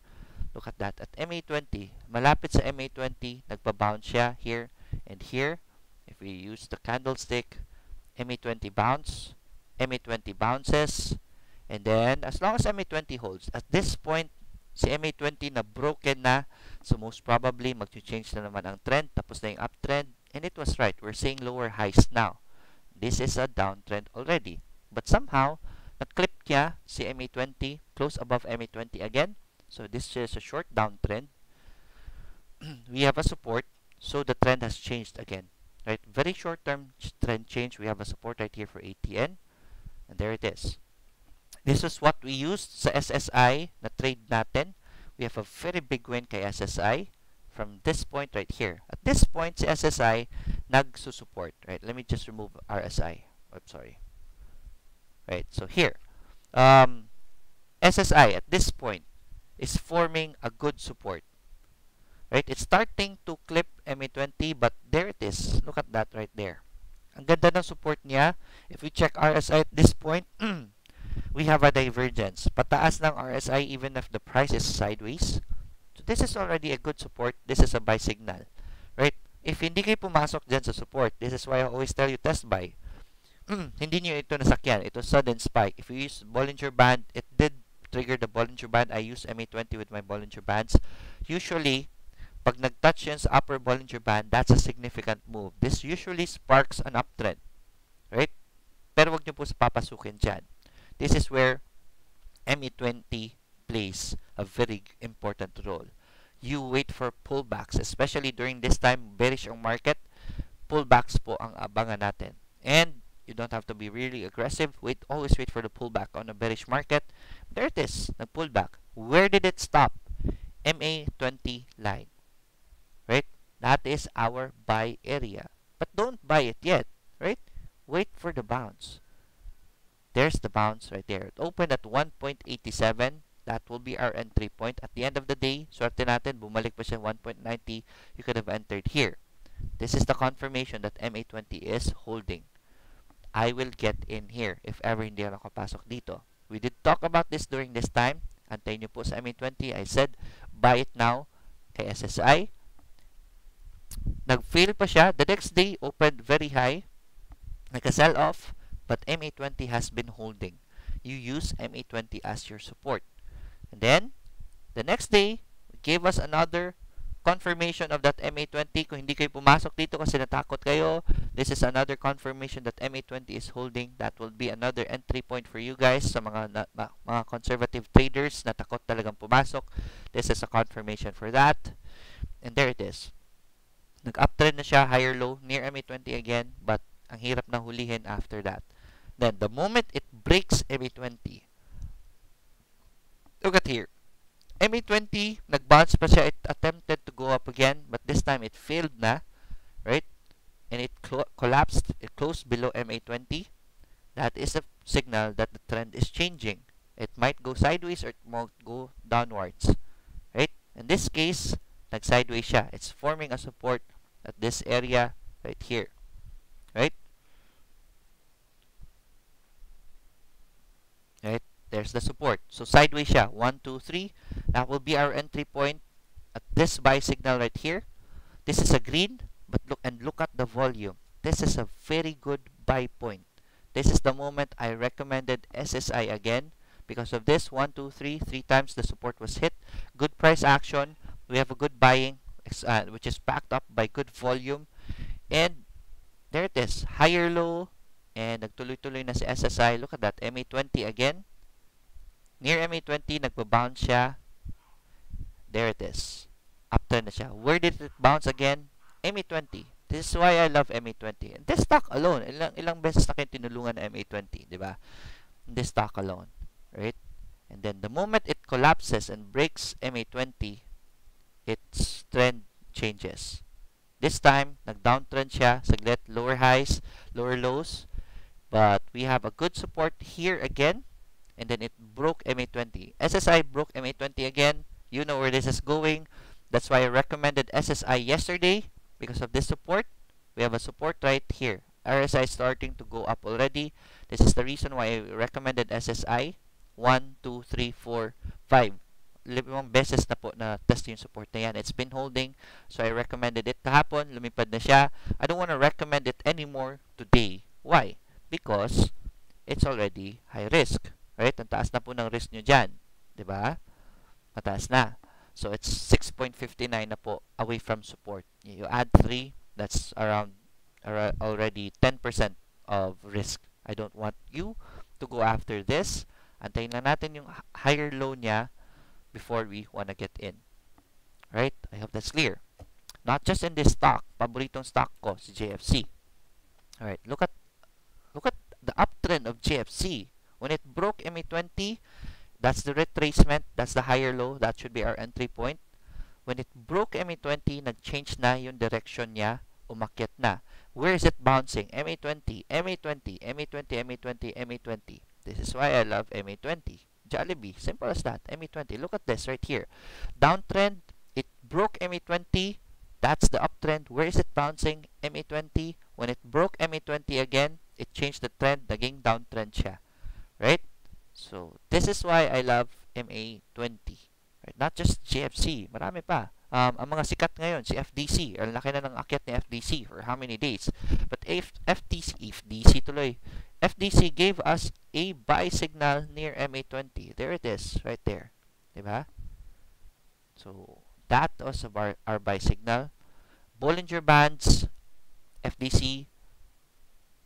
look at that. At MA20, malapit sa MA20, nagpa-bounce siya here and here. If we use the candlestick, MA20 bounce, MA20 bounces, and then as long as MA20 holds, at this point, si MA20 na broken na, so most probably mag-change na naman ang trend, tapos na yung uptrend, and it was right. We're seeing lower highs now. This is a downtrend already. But somehow, na-clip niya si MA20 close above MA20 again. So this is a short downtrend. we have a support. So the trend has changed again. Right? Very short-term trend change. We have a support right here for ATN. And there it is. This is what we used sa SSI na trade natin. We have a very big win kay SSI from this point right here. At this point, si SSI nagsusupport. Right? Let me just remove RSI. I'm sorry. Right? So here, um, SSI at this point is forming a good support. Right? It's starting to clip MA20, but there it is. Look at that right there. Ang ganda ng support niya. If we check RSI at this point, we have a divergence. Pataas ng RSI even if the price is sideways. So this is already a good support. This is a buy signal. Right? If hindi kayo pumasok dyan sa support, this is why I always tell you test buy. hindi nyo ito nasakyan. Ito sudden spike. If you use Bollinger Band, it did trigger the Bollinger Band. I use MA20 with my Bollinger Bands. Usually, pag nag-touch yan sa upper Bollinger Band, that's a significant move. This usually sparks an uptrend. Right? Pero wag nyo po papasukin dyan. This is where MA20 plays a very important role. You wait for pullbacks, especially during this time, bearish ang market, pullbacks po ang abangan natin. And you don't have to be really aggressive. Wait, always wait for the pullback on a bearish market. There it is, the pullback. Where did it stop? MA20 line. Right? That is our buy area. But don't buy it yet, right? Wait for the bounce. There's the bounce right there. It opened at 1.87. That will be our entry point. At the end of the day, swerte natin, bumalik pa siya 1.90. You could have entered here. This is the confirmation that MA20 is holding. I will get in here if ever hindi ako kapasok dito. We did talk about this during this time. Antayin nyo po sa MA20. I said, buy it now kay SSI. Nag-fail pa siya. The next day, opened very high. Nagka-sell off. But MA20 has been holding. You use MA20 as your support. And then, the next day, gave us another confirmation of that MA20. Kung hindi kayo pumasok dito kasi natakot kayo, this is another confirmation that MA20 is holding. That will be another entry point for you guys sa mga na, mga conservative traders na takot talagang pumasok. This is a confirmation for that. And there it is. Nag-uptrend na siya, higher low, near MA20 again, but ang hirap na hulihin after that. Then, the moment it breaks MA20, look at here. MA20, nag-bounce pa siya. It attempted to go up again, but this time it failed na. Right? And it collapsed. It closed below MA20. That is a signal that the trend is changing. It might go sideways or it might go downwards. Right? In this case, nag-sideways siya. It's forming a support at this area right here. Right? Right? There's the support. So sideways siya. 1, 2, 3. That will be our entry point. at this buy signal right here. This is a green, but look and look at the volume. This is a very good buy point. This is the moment I recommended SSI again. Because of this, 1, 2, 3, 3 times the support was hit. Good price action. We have a good buying, uh, which is backed up by good volume. And there it is. Higher low. And nagtuloy-tuloy na si SSI. Look at that. MA20 again. Near MA20, nagbabounce siya. There it is. Upturn na siya. Where did it bounce again? MA20. This is why I love MA20. And this stock alone, ilang, ilang beses na kayo tinulungan ng MA20, di ba? This stock alone, right? And then the moment it collapses and breaks MA20, its trend changes. This time, nag-downtrend siya, saglit, lower highs, lower lows, but we have a good support here again, and then it broke MA20. SSI broke MA20 again. You know where this is going. That's why I recommended SSI yesterday because of this support. We have a support right here. RSI starting to go up already. This is the reason why I recommended SSI. 1, 2, 3, 4, 5. Limang beses na po na test yung support na yan. It's been holding. So I recommended it kahapon. Lumipad na siya. I don't want to recommend it anymore today. Why? Because it's already high risk. Right? Ang taas na po ng risk nyo dyan. ba? Diba? Mataas na. So it's 6.59 na po away from support. You add 3, that's around already 10% of risk. I don't want you to go after this. Antayin lang natin yung higher low niya before we want to get in. Right? I hope that's clear. Not just in this stock, paboritong stock ko si JFC. Alright, look at look at the uptrend of JFC. When it broke MA20, that's the retracement. That's the higher low. That should be our entry point. When it broke MA20, nag-change na yung direction niya. Umakyat na. Where is it bouncing? MA20, MA20, MA20, MA20, MA20. This is why I love MA20. Jollibee, simple as that. MA20. Look at this right here. Downtrend, it broke MA20. That's the uptrend. Where is it bouncing? MA20. When it broke MA20 again, it changed the trend. Naging downtrend siya. Right? So, this is why I love MA20. Right? Not just GFC, marami pa. Um, ang mga sikat ngayon, si FDC, ang laki na ng akyat ni FDC for how many days. But if FDC, FDC tuloy, FDC gave us a buy signal near MA20. There it is, right there. Diba? So, that was our, our buy signal. Bollinger Bands, FDC,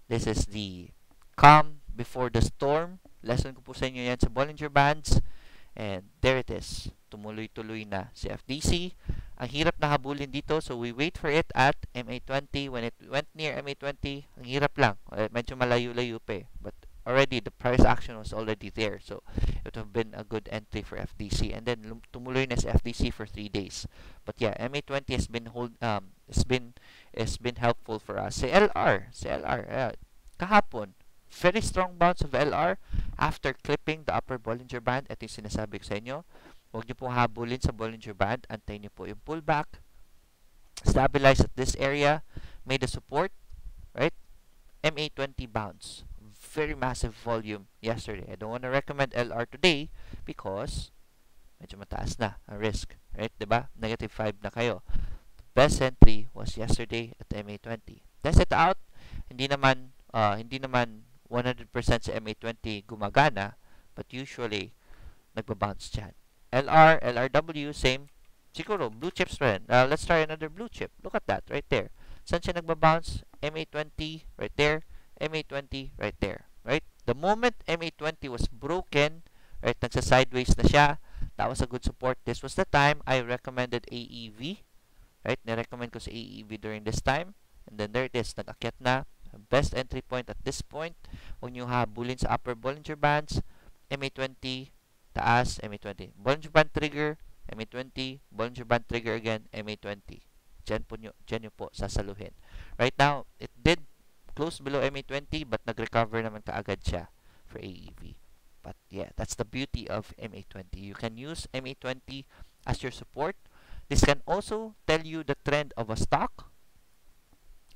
this is the calm before the storm. Lesson ko po sa inyo yan sa Bollinger Bands. And there it is. Tumuloy-tuloy na si FDC. Ang hirap na habulin dito. So we wait for it at MA20. When it went near MA20, ang hirap lang. Medyo malayo-layo pa eh. But already the price action was already there. So it would have been a good entry for FDC. And then tumuloy na si FDC for 3 days. But yeah, MA20 has been hold um has been has been helpful for us. Si LR, si LR, uh, kahapon very strong bounce of LR after clipping the upper Bollinger Band. Ito yung sinasabi ko sa inyo. Huwag niyo pong habulin sa Bollinger Band. Antayin niyo po yung pullback. Stabilize at this area. Made a support. Right? MA20 bounce. Very massive volume yesterday. I don't want to recommend LR today because medyo mataas na ang risk. Right? ba? Diba? Negative 5 na kayo. Best entry was yesterday at MA20. Test it out. Hindi naman uh, hindi naman 100% sa MA20 gumagana, but usually, nagbabounce dyan. LR, LRW, same. Siguro, blue chips rin. Uh, let's try another blue chip. Look at that, right there. Saan siya nagbabounce? MA20, right there. MA20, right there. Right? The moment MA20 was broken, right, nagsa-sideways na siya, that was a good support. This was the time I recommended AEV. Right? Nirecommend ko sa AEV during this time. And then there it is. Nag-akyat na best entry point at this point. Huwag nyo habulin sa upper Bollinger Bands, MA20, taas, MA20. Bollinger Band trigger, MA20, Bollinger Band trigger again, MA20. Diyan po nyo, diyan nyo po sasaluhin. Right now, it did close below MA20 but nag-recover naman kaagad siya for AEV. But yeah, that's the beauty of MA20. You can use MA20 as your support. This can also tell you the trend of a stock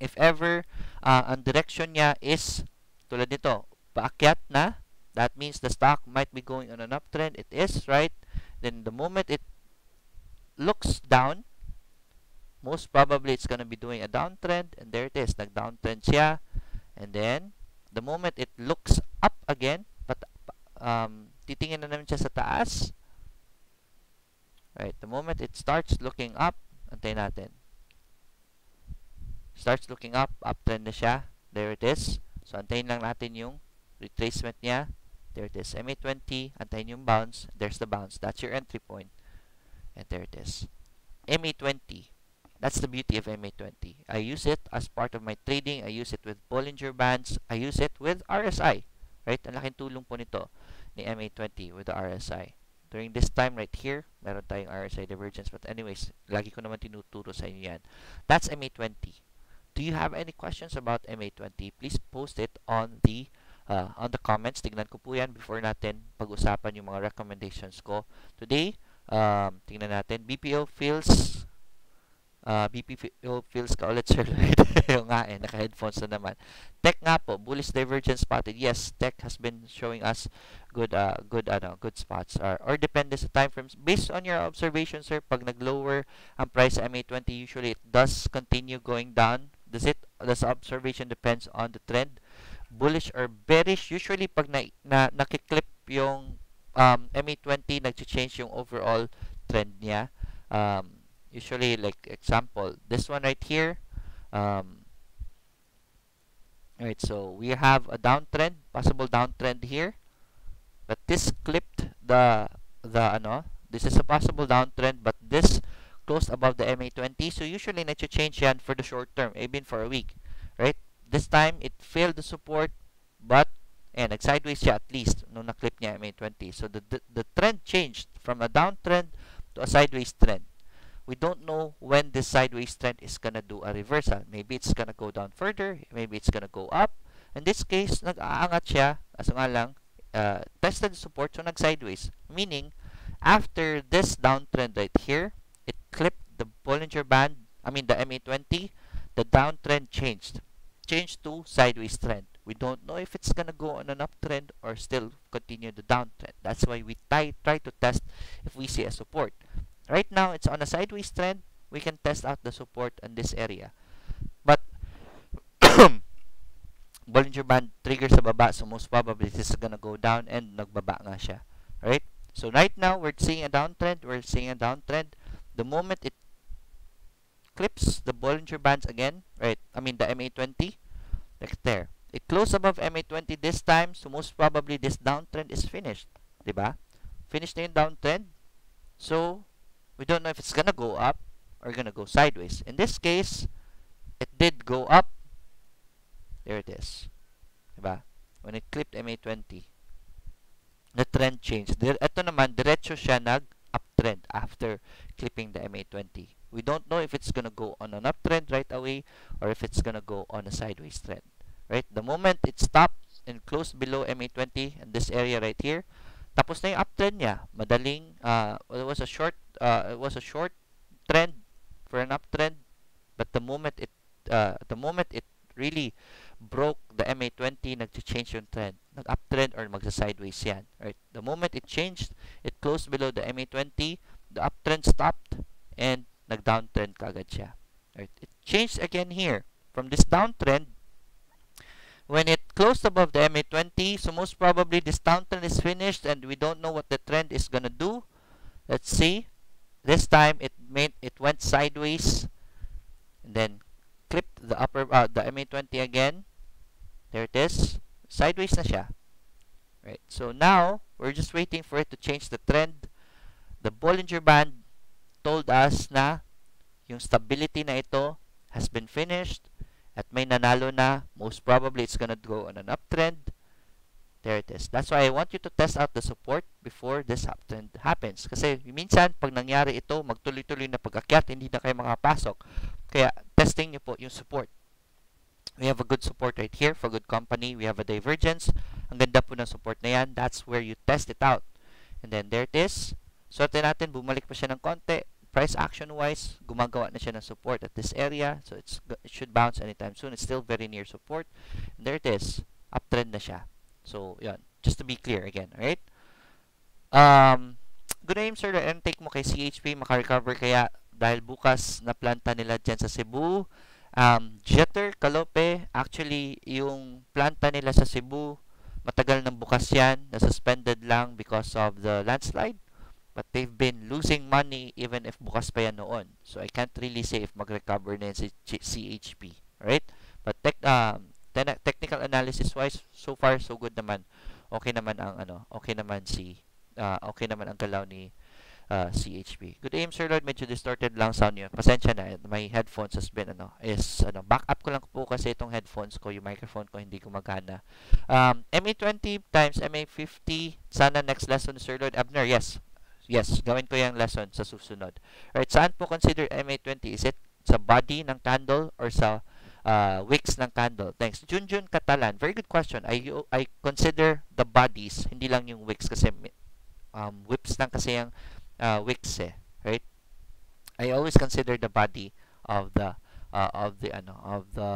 if ever uh, ang direction niya is tulad nito, paakyat na, that means the stock might be going on an uptrend. It is, right? Then the moment it looks down, most probably it's gonna be doing a downtrend and there it is, nag-downtrend siya. And then, the moment it looks up again, but um, titingin na naman siya sa taas. Right, the moment it starts looking up, antay natin. Starts looking up, uptrend na siya. There it is. So, antayin lang natin yung retracement niya. There it is. MA20, antayin yung bounce. There's the bounce. That's your entry point. And there it is. MA20. That's the beauty of MA20. I use it as part of my trading. I use it with Bollinger Bands. I use it with RSI. Right? Ang laking tulong po nito ni MA20 with the RSI. During this time right here, meron tayong RSI divergence. But anyways, lagi ko naman tinuturo sa inyo yan. That's MA20. Do you have any questions about MA20? Please post it on the uh, on the comments. Tignan ko po yan before natin pag-usapan yung mga recommendations ko. Today, um, tingnan natin. BPO feels uh, BPO feels ka ulit Sir yung nga eh, naka-headphones na naman. Tech nga po, bullish divergence spotted. Yes, tech has been showing us good uh, good ano, good spots or or depende sa time frames. Based on your observation, sir, pag nag-lower ang price sa MA20, usually it does continue going down. Does it does observation depends on the trend? Bullish or bearish? Usually pag na, na nakiklip yung um, MA20, nag-change yung overall trend niya. Um, usually like example this one right here um, alright so we have a downtrend possible downtrend here but this clipped the the ano this is a possible downtrend but this closed above the MA20 so usually change yan for the short term even for a week right this time it failed the support but and nag sideways siya at least nung na-clip niya MA20 so the, the the trend changed from a downtrend to a sideways trend we don't know when this sideways trend is gonna do a reversal. Maybe it's gonna go down further, maybe it's gonna go up. In this case, nag-aangat siya, aso nga lang, uh, tested support, so nag-sideways. Meaning, after this downtrend right here, it clipped the Bollinger Band, I mean the MA20, the downtrend changed. Changed to sideways trend. We don't know if it's gonna go on an uptrend or still continue the downtrend. That's why we try, try to test if we see a support. Right now, it's on a sideways trend. We can test out the support in this area. But, Bollinger Band triggers sa baba, so most probably this is gonna go down and nagbaba nga siya. Right? So right now, we're seeing a downtrend. We're seeing a downtrend. The moment it clips the Bollinger Bands again, right? I mean the MA20, like there. It closed above MA20 this time, so most probably this downtrend is finished. Diba? Finished yung downtrend. So, we don't know if it's gonna go up or gonna go sideways. In this case, it did go up. There it is. Diba? When it clipped MA20, the trend changed. Ito naman, diretso siya nag-uptrend after clipping the MA20. We don't know if it's gonna go on an uptrend right away or if it's gonna go on a sideways trend. Right? The moment it stopped and closed below MA20 in this area right here, tapos na yung uptrend niya. Madaling, uh, it was a short, uh, it was a short trend for an uptrend. But the moment it, uh, the moment it really broke the MA20, nag-change yung trend. Nag-uptrend or magsa-sideways yan. Right? The moment it changed, it closed below the MA20, the uptrend stopped, and nag-downtrend kagad siya. Right? It changed again here. From this downtrend, when it closed above the MA20 so most probably this downtrend is finished and we don't know what the trend is gonna do let's see this time it made it went sideways and then clipped the upper uh, the MA20 again there it is sideways na siya right so now we're just waiting for it to change the trend the Bollinger Band told us na yung stability na ito has been finished at may nanalo na, most probably it's gonna go on an uptrend. There it is. That's why I want you to test out the support before this uptrend happens. Kasi minsan, pag nangyari ito, magtuloy-tuloy na pag-akyat, hindi na kayo makapasok. Kaya, testing nyo po yung support. We have a good support right here for good company. We have a divergence. Ang ganda po ng support na yan. That's where you test it out. And then, there it is. Sorte natin, bumalik pa siya ng konti. Price action wise gumagawa na siya ng support at this area. So it's it should bounce anytime soon. It's still very near support. And there it is. Uptrend na siya. So yan just to be clear again all right? Um good aim sir, and take mo kay CHP, makarecover kaya dahil bukas na planta nila dyan sa Cebu. Um, Jeter, Calope, actually, yung planta nila sa Cebu, matagal nang bukas yan, na-suspended lang because of the landslide. But they've been losing money even if bukas pa yan noon. So I can't really say if mag-recover na yan si CHP. Right? But tech, um, technical analysis wise, so far so good naman. Okay naman ang ano, okay naman si uh, okay naman ang galaw ni uh, CHP. Good aim Sir Lord, medyo distorted lang sound niyo. Pasensya na, my headphones has been ano, is ano, backup ko lang po kasi itong headphones ko, yung microphone ko hindi gumagana. Um, MA20 times MA50, sana next lesson Sir Lord Abner, yes. Yes, gawin ko yung lesson sa susunod. Right, saan po consider MA20? Is it sa body ng candle or sa uh, wicks ng candle? Thanks. Junjun Katalan, very good question. I I consider the bodies, hindi lang yung wicks kasi um, whips lang kasi yung uh, wicks eh, right? I always consider the body of the uh, of the ano of the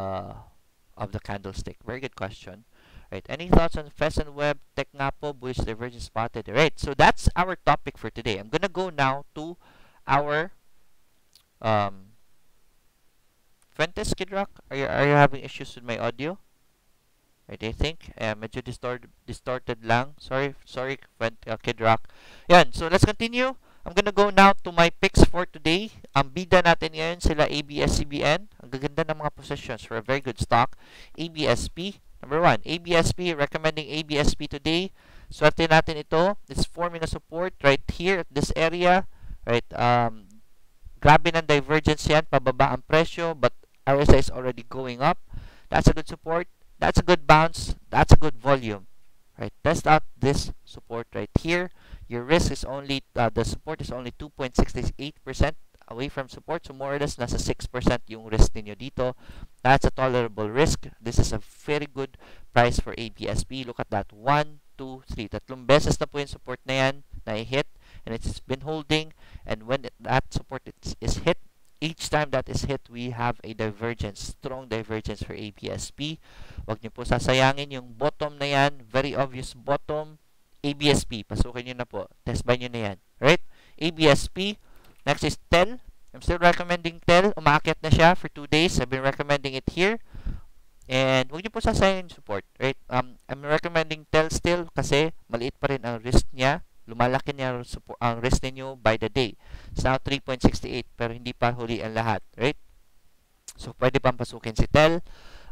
of the candlestick. Very good question. Right. Any thoughts on Pheasant Web, Tech nga bullish divergence spotted? Right. So that's our topic for today. I'm gonna go now to our um Fuentes Kid Rock. Are you are you having issues with my audio? Right, I think uh, medyo distorted distorted lang. Sorry, sorry Fuent, uh, Kid Rock. Yan. So let's continue. I'm gonna go now to my picks for today. Ang bida natin ngayon sila ABS-CBN. Ang gaganda ng mga positions for a very good stock. ABSP, Number one, ABSP, recommending ABSP today. Swerte natin ito. It's forming a support right here at this area. Right, um, grabe ng divergence yan. Pababa ang presyo, but RSI is already going up. That's a good support. That's a good bounce. That's a good volume. Right, test out this support right here. Your risk is only, uh, the support is only 2.68% away from support. So more or less, nasa 6% yung risk ninyo dito. That's a tolerable risk. This is a very good price for ABSP. Look at that. 1, 2, 3. Tatlong beses na po yung support na yan na i-hit. And it's been holding. And when it, that support is, is hit, each time that is hit, we have a divergence, strong divergence for ABSP. Huwag niyo po sasayangin yung bottom na yan. Very obvious bottom. ABSP. Pasukin niyo na po. Test buy niyo na yan. Right? ABSP. Next is TEL. I'm still recommending TEL. Umakit na siya for 2 days. I've been recommending it here. And huwag niyo po sasayang support. Right? Um, I'm recommending TEL still kasi maliit pa rin ang risk niya. Lumalaki niya ang risk ninyo by the day. It's now 3.68 pero hindi pa huli ang lahat. Right? So, pwede pang pasukin si TEL.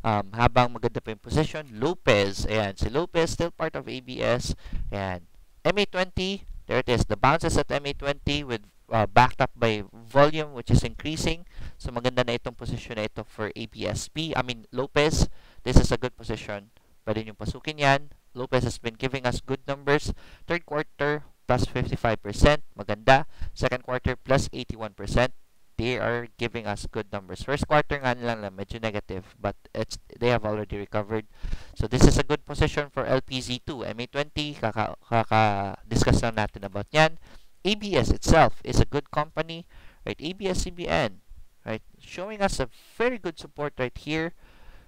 Um, habang maganda pa yung position. Lopez. Ayan. Si Lopez still part of ABS. Ayan. MA20. There it is. The bounces at MA20 with uh, backed up by volume which is increasing. So maganda na itong position na ito for ABSP. I mean, Lopez, this is a good position. Pwede nyo pasukin yan. Lopez has been giving us good numbers. Third quarter, plus 55%. Maganda. Second quarter, plus 81%. They are giving us good numbers. First quarter nga lang lang, medyo negative. But it's they have already recovered. So this is a good position for LPZ2. MA20, kaka-discuss kaka lang natin about yan. ABS itself is a good company, right? ABS CBN, right? Showing us a very good support right here,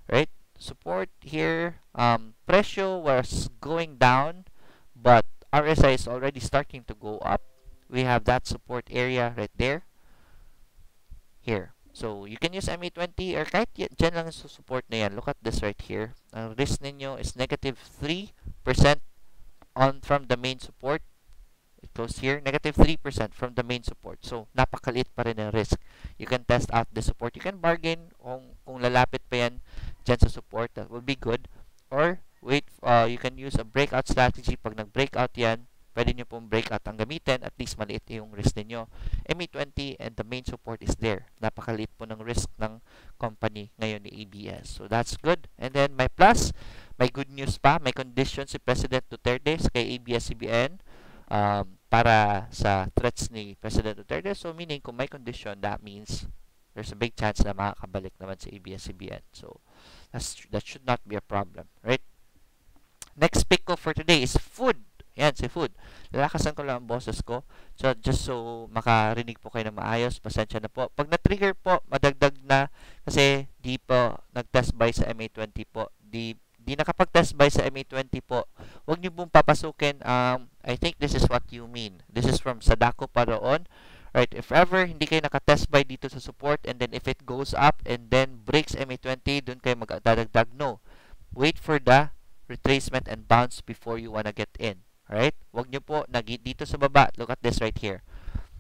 right? Support here. Um, presyo was going down, but RSI is already starting to go up. We have that support area right there. Here. So, you can use MA20 or kahit dyan lang support na yan. Look at this right here. Ang risk ninyo is negative 3% on from the main support it goes here, negative 3% from the main support. So, napakaliit pa rin ang risk. You can test out the support. You can bargain kung, kung lalapit pa yan dyan sa support. That will be good. Or, wait, uh, you can use a breakout strategy. Pag nag-breakout yan, pwede nyo pong breakout ang gamitin. At least maliit yung risk ninyo. MA20 and the main support is there. Napakaliit po ng risk ng company ngayon ni ABS. So, that's good. And then, my plus, may good news pa. May condition si President Duterte kay ABS-CBN um, para sa threats ni President Duterte. So, meaning, kung may condition, that means there's a big chance na makakabalik naman sa ABS-CBN. So, that's, that should not be a problem, right? Next pick ko for today is food. Yan, si food. Lalakasan ko lang ang boses ko. So, just so makarinig po kayo na maayos, pasensya na po. Pag na-trigger po, madagdag na kasi di po nag-test by sa MA20 po. Di di nakapag-test buy sa MA20 po, huwag niyo pong papasukin. Um, I think this is what you mean. This is from Sadako Paraon. Right, if ever hindi kayo naka-test buy dito sa support and then if it goes up and then breaks MA20, dun kayo magdadagdag. No. Wait for the retracement and bounce before you wanna get in. Right? Huwag niyo po nag dito sa baba. Look at this right here.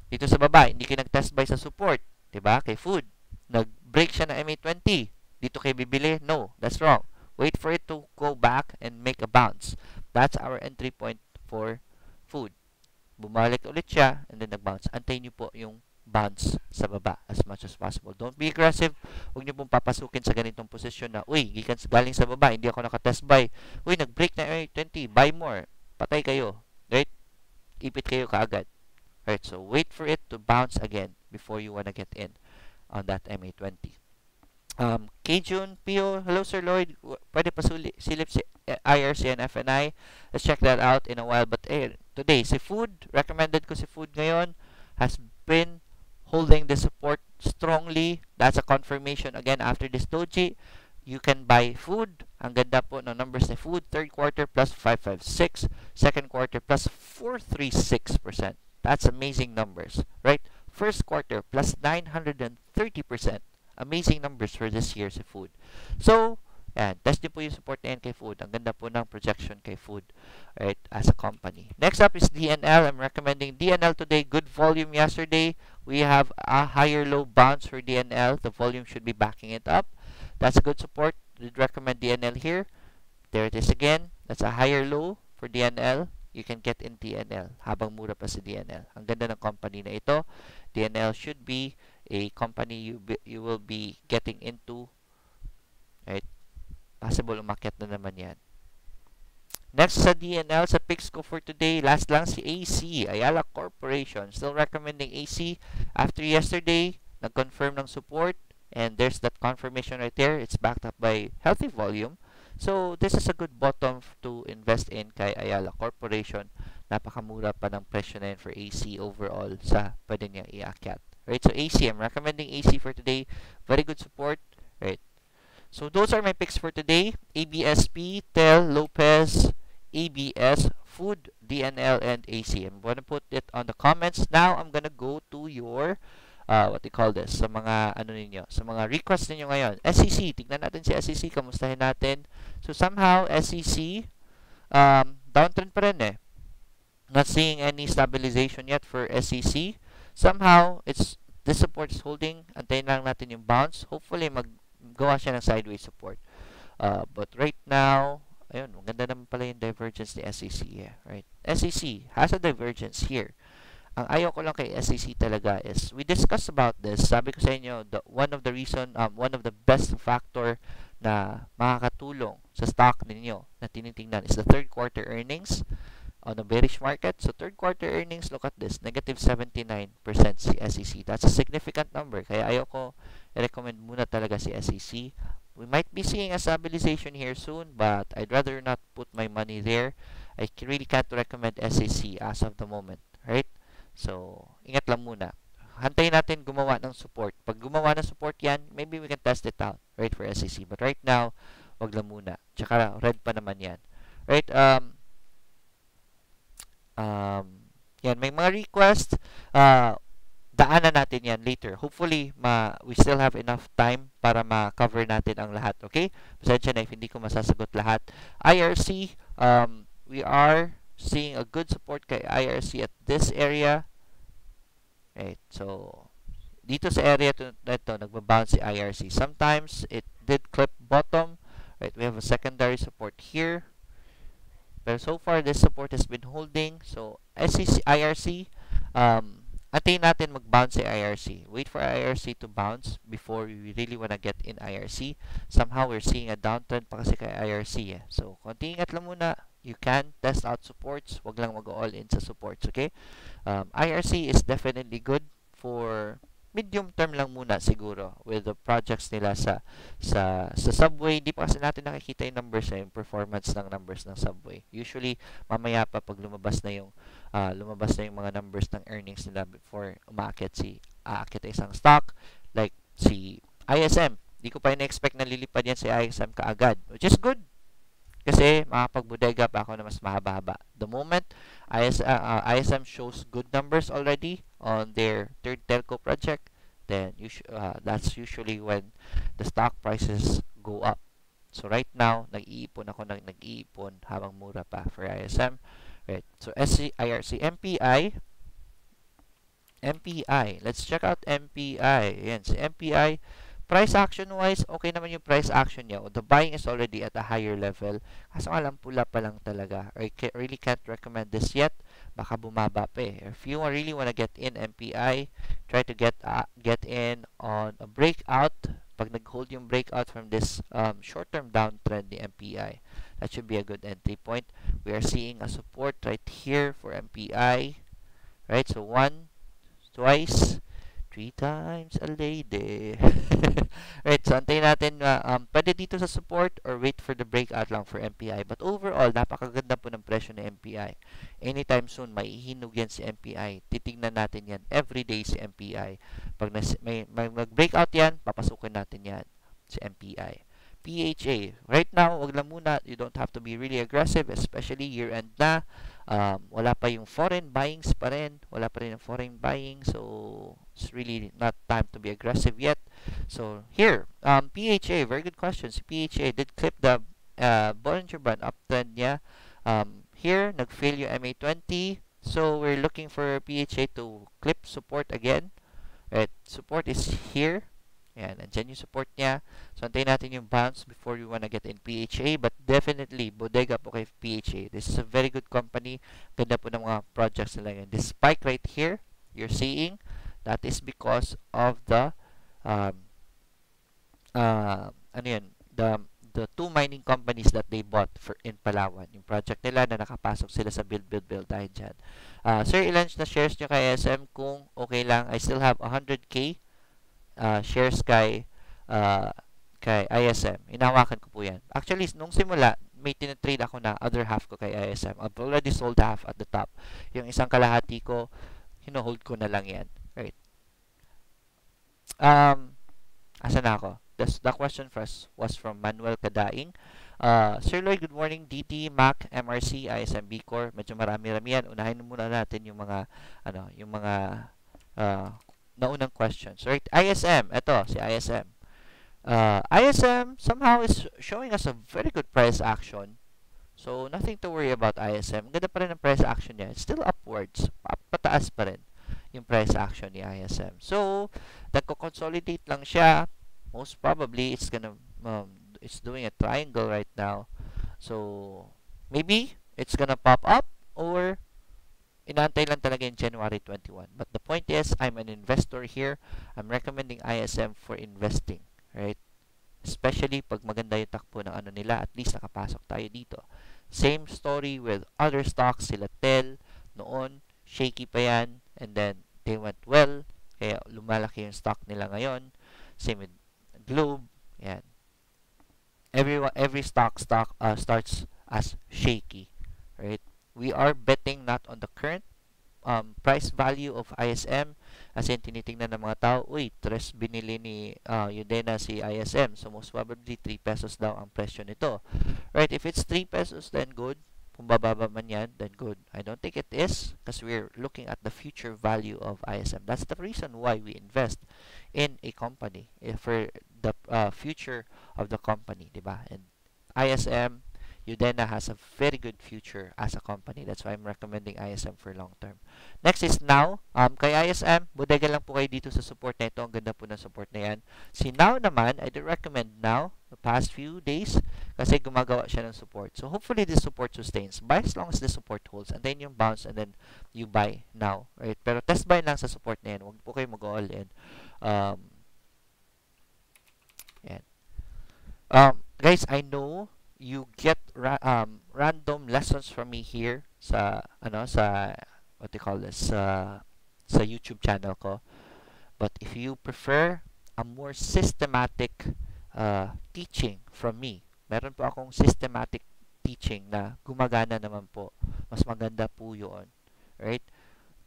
Dito sa baba, hindi kayo nag-test buy sa support. ba? Kay food. Nag-break siya ng MA20. Dito kayo bibili? No, that's wrong. Wait for it to go back and make a bounce. That's our entry point for food. Bumalik ulit siya and then nag-bounce. Antayin niyo po yung bounce sa baba as much as possible. Don't be aggressive. Huwag niyo pong papasukin sa ganitong posisyon na, uy, gikan galing sa baba, hindi ako naka-test buy. Uy, nag-break na MA20, buy more. Patay kayo. Right? Ipit kayo kaagad. Right? So, wait for it to bounce again before you wanna get in on that MA20. Um, Kjun Pio, hello Sir Lloyd, pwede pa suli, silip si eh, IRC and FNI. Let's check that out in a while. But eh, today, si Food, recommended ko si Food ngayon, has been holding the support strongly. That's a confirmation again after this doji. You can buy Food. Ang ganda po ng numbers ni Food. Third quarter plus 556. Second quarter plus 436%. That's amazing numbers, right? First quarter plus 930%. Amazing numbers for this year sa food. So, yan, test din po yung support na kay food. Ang ganda po ng projection kay food right, as a company. Next up is DNL. I'm recommending DNL today. Good volume yesterday. We have a higher low bounce for DNL. The volume should be backing it up. That's good support. We'd recommend DNL here. There it is again. That's a higher low for DNL you can get in DNL habang mura pa si DNL. Ang ganda ng company na ito. DNL should be a company you be, you will be getting into. Right? Possible umakyat na naman yan. Next sa DNL, sa picks ko for today, last lang si AC, Ayala Corporation. Still recommending AC. After yesterday, nag-confirm ng support. And there's that confirmation right there. It's backed up by healthy volume. So, this is a good bottom to invest in kay Ayala Corporation. Napakamura pa ng presyo na yun for AC overall sa pwede niyang iakyat. Right? So, AC, I'm recommending AC for today. Very good support. Right? So, those are my picks for today. ABSP, Tel, Lopez, ABS, Food, DNL, and AC. I'm to put it on the comments. Now, I'm to go to your uh, what you call this, sa mga ano ninyo, sa mga request ninyo ngayon. SEC, tignan natin si SEC, kamustahin natin. So somehow SEC um, downtrend pa rin eh. Not seeing any stabilization yet for SEC. Somehow it's this support is holding. Antayin lang natin yung bounce. Hopefully maggawa siya ng sideways support. Uh, but right now, ayun, maganda naman pala yung divergence ni SEC. Yeah, right? SEC has a divergence here. Ang ayaw ko lang kay SEC talaga is, we discussed about this. Sabi ko sa inyo, the, one of the reason, um, one of the best factor na makakatulong sa stock ninyo na tinitingnan is the third quarter earnings on a bearish market. So, third quarter earnings, look at this, negative 79% si SEC. That's a significant number. Kaya ayaw ko i-recommend muna talaga si SEC. We might be seeing a stabilization here soon, but I'd rather not put my money there. I really can't recommend SEC as of the moment, right? So, ingat lang muna. Hantayin natin gumawa ng support. Pag gumawa ng support yan, maybe we can test it out, right, for SEC. But right now, wag lang muna. Tsaka red pa naman yan. Right, um, um, yan, may mga request. Uh, daanan natin yan later. Hopefully, ma we still have enough time para ma-cover natin ang lahat. Okay? Pasensya na if hindi ko masasagot lahat. IRC, um, we are seeing a good support kay IRC at this area. Right, so dito sa area to ito, nagba-bounce si IRC. Sometimes it did clip bottom. Right, we have a secondary support here. But so far, this support has been holding. So, SEC, IRC, um, antayin natin mag-bounce si IRC. Wait for IRC to bounce before we really wanna get in IRC. Somehow, we're seeing a downtrend pa kasi kay IRC. Eh. So, konti ingat lang muna you can test out supports. Wag lang mag-all in sa supports, okay? Um, IRC is definitely good for medium term lang muna siguro with the projects nila sa sa sa Subway. Hindi pa kasi natin nakikita yung numbers na yung performance ng numbers ng Subway. Usually mamaya pa pag lumabas na yung uh, lumabas na yung mga numbers ng earnings nila before umaakit si aakit isang stock like si ISM. Hindi ko pa ina-expect na lilipad yan si ISM kaagad, which is good kasi makapagbodega pa ako na mas mahaba-haba. The moment IS, uh, uh, ISM shows good numbers already on their third telco project, then uh, that's usually when the stock prices go up. So right now, nag-iipon ako ng nag-iipon habang mura pa for ISM. Right. So SC, IRC, MPI, MPI. Let's check out MPI. Yan, si MPI, price action wise, okay naman yung price action niya. The buying is already at a higher level. Kaso alam pula pa lang talaga. I really can't recommend this yet. Baka bumaba pa eh. If you really want to get in MPI, try to get uh, get in on a breakout. Pag nag-hold yung breakout from this um, short-term downtrend ni MPI, that should be a good entry point. We are seeing a support right here for MPI. Right, so one, twice, three times a lady. right, so antayin natin na uh, um, pwede dito sa support or wait for the breakout lang for MPI. But overall, napakaganda po ng presyo ng MPI. Anytime soon, maihinog yan si MPI. Titingnan natin yan every day si MPI. Pag nas, may, may mag-breakout yan, papasukin natin yan si MPI. PHA. Right now, wag lang muna. You don't have to be really aggressive, especially year-end na um, wala pa yung foreign buyings pa rin. Wala pa rin yung foreign buying. So, it's really not time to be aggressive yet. So, here, um, PHA, very good question. Si PHA did clip the uh, Bollinger Band uptrend niya. Um, here, nag-fail yung MA20. So, we're looking for PHA to clip support again. Right, support is here. Yan, andyan yung support niya. So, antayin natin yung bounce before you wanna get in PHA. But definitely, bodega po kay PHA. This is a very good company. Ganda po ng mga projects nila yun. This spike right here, you're seeing, that is because of the, um, uh, ano yun, the, the two mining companies that they bought for in Palawan. Yung project nila na nakapasok sila sa build, build, build dahil dyan. Uh, sir, ilan na shares nyo kay SM? Kung okay lang, I still have 100k uh, shares kay uh, kay ISM. Inawakan ko po yan. Actually, nung simula, may tinatrade ako na other half ko kay ISM. I've already sold half at the top. Yung isang kalahati ko, hinohold ko na lang yan. Right. Um, asa na ako? The, the question first was from Manuel Kadaing. Uh, Sir Lloyd, good morning. DT, MAC, MRC, ISM, Bcor. Medyo marami-rami yan. Unahin muna natin yung mga, ano, yung mga uh, naunang questions. Right? ISM, ito, si ISM. Uh, ISM somehow is showing us a very good price action. So, nothing to worry about ISM. Ganda pa rin ang price action niya. It's still upwards. Pataas pa rin yung price action ni ISM. So, nagko-consolidate lang siya. Most probably, it's gonna, um, it's doing a triangle right now. So, maybe it's gonna pop up or Inaantay lang talaga yung January 21. But the point is, I'm an investor here. I'm recommending ISM for investing. Right? Especially pag maganda yung takbo ng ano nila, at least nakapasok tayo dito. Same story with other stocks, sila TEL, noon, shaky pa yan, and then they went well, kaya lumalaki yung stock nila ngayon. Same with Globe, yan. Every, every stock, stock uh, starts as shaky, right? We are betting not on the current um, price value of ISM as in tinitingnan ng mga tao, uy, tres binili ni uh, Udena si ISM. So, most probably 3 pesos daw ang presyo nito. Right? If it's 3 pesos, then good. Kung bababa man yan, then good. I don't think it is because we're looking at the future value of ISM. That's the reason why we invest in a company eh, for the uh, future of the company, di ba? And ISM Udena has a very good future as a company. That's why I'm recommending ISM for long term. Next is Now. Um, kay ISM, bodega lang po kayo dito sa support na ito. Ang ganda po ng support na yan. Si Now naman, I do recommend Now the past few days kasi gumagawa siya ng support. So hopefully this support sustains. Buy as long as the support holds and then yung bounce and then you buy now. Right? Pero test buy lang sa support na yan. Huwag po kayo mag-all in. Um, yan. Um, guys, I know you get ra um, random lessons from me here sa ano sa what they call this sa sa YouTube channel ko. But if you prefer a more systematic uh, teaching from me, meron po akong systematic teaching na gumagana naman po. Mas maganda po yun. Right?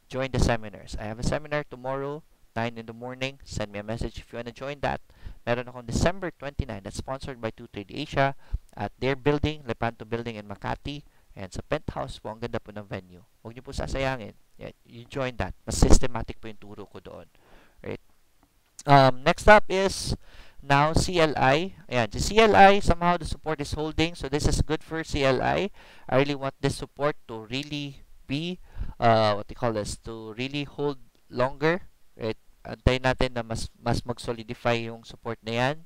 Join the seminars. I have a seminar tomorrow, 9 in the morning. Send me a message if you want to join that. Meron akong December 29 that's sponsored by 2 Trade Asia at their building, Lepanto Building in Makati. And sa penthouse po, ang ganda po ng venue. Huwag niyo po sasayangin. Yeah, you join that. Mas systematic po yung turo ko doon. Right? Um, next up is now CLI. Ayan, the CLI, somehow the support is holding. So this is good for CLI. I really want this support to really be, uh, what they call this, to really hold longer. Right? Antayin natin na mas, mas mag-solidify yung support na yan.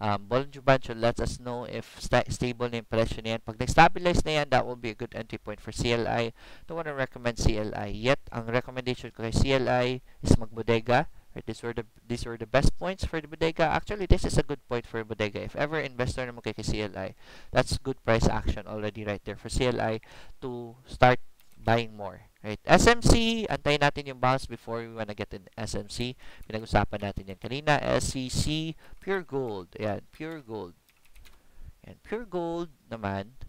Um, Bollinger Band should let us know if sta stable na yung na yan. Pag nag-stabilize na yan, that will be a good entry point for CLI. Don't want to recommend CLI yet. Ang recommendation ko kay CLI is magbodega. Right, these were the these were the best points for the bodega. Actually, this is a good point for bodega. If ever investor naman kay CLI, that's good price action already right there for CLI to start buying more. Right? SMC, antayin natin yung bounce before we wanna get in SMC. Pinag-usapan natin yan kanina. SCC, Pure Gold. Ayan, Pure Gold. And Pure Gold naman,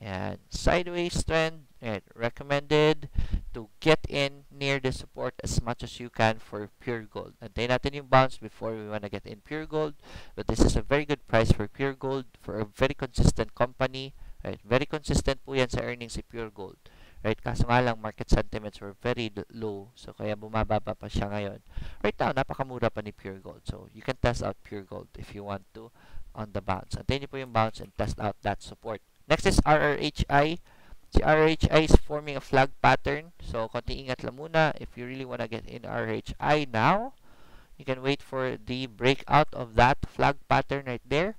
and sideways trend, and recommended to get in near the support as much as you can for Pure Gold. Antayin natin yung bounce before we wanna get in Pure Gold. But this is a very good price for Pure Gold for a very consistent company. Right? Very consistent po yan sa earnings si Pure Gold. Right? Kaso nga lang, market sentiments were very low. So, kaya bumababa pa siya ngayon. Right now, napakamura pa ni Pure Gold. So, you can test out Pure Gold if you want to on the bounce. Antayin niyo po yung bounce and test out that support. Next is RRHI. Si RRHI is forming a flag pattern. So, konti ingat lang muna. If you really want to get in RRHI now, you can wait for the breakout of that flag pattern right there.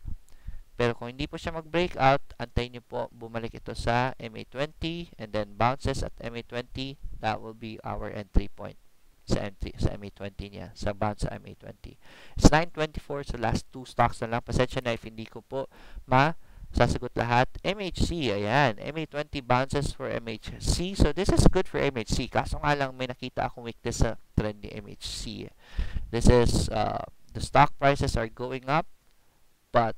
Pero kung hindi po siya mag-breakout, antayin niyo po bumalik ito sa MA20 and then bounces at MA20, that will be our entry point sa entry sa MA20 niya, sa bounce sa MA20. It's 924 so last two stocks na lang. Pasensya na if hindi ko po ma sasagot lahat. MHC, ayan. MA20 bounces for MHC. So, this is good for MHC. Kaso nga lang, may nakita akong weakness sa trend ni MHC. This is, uh, the stock prices are going up, but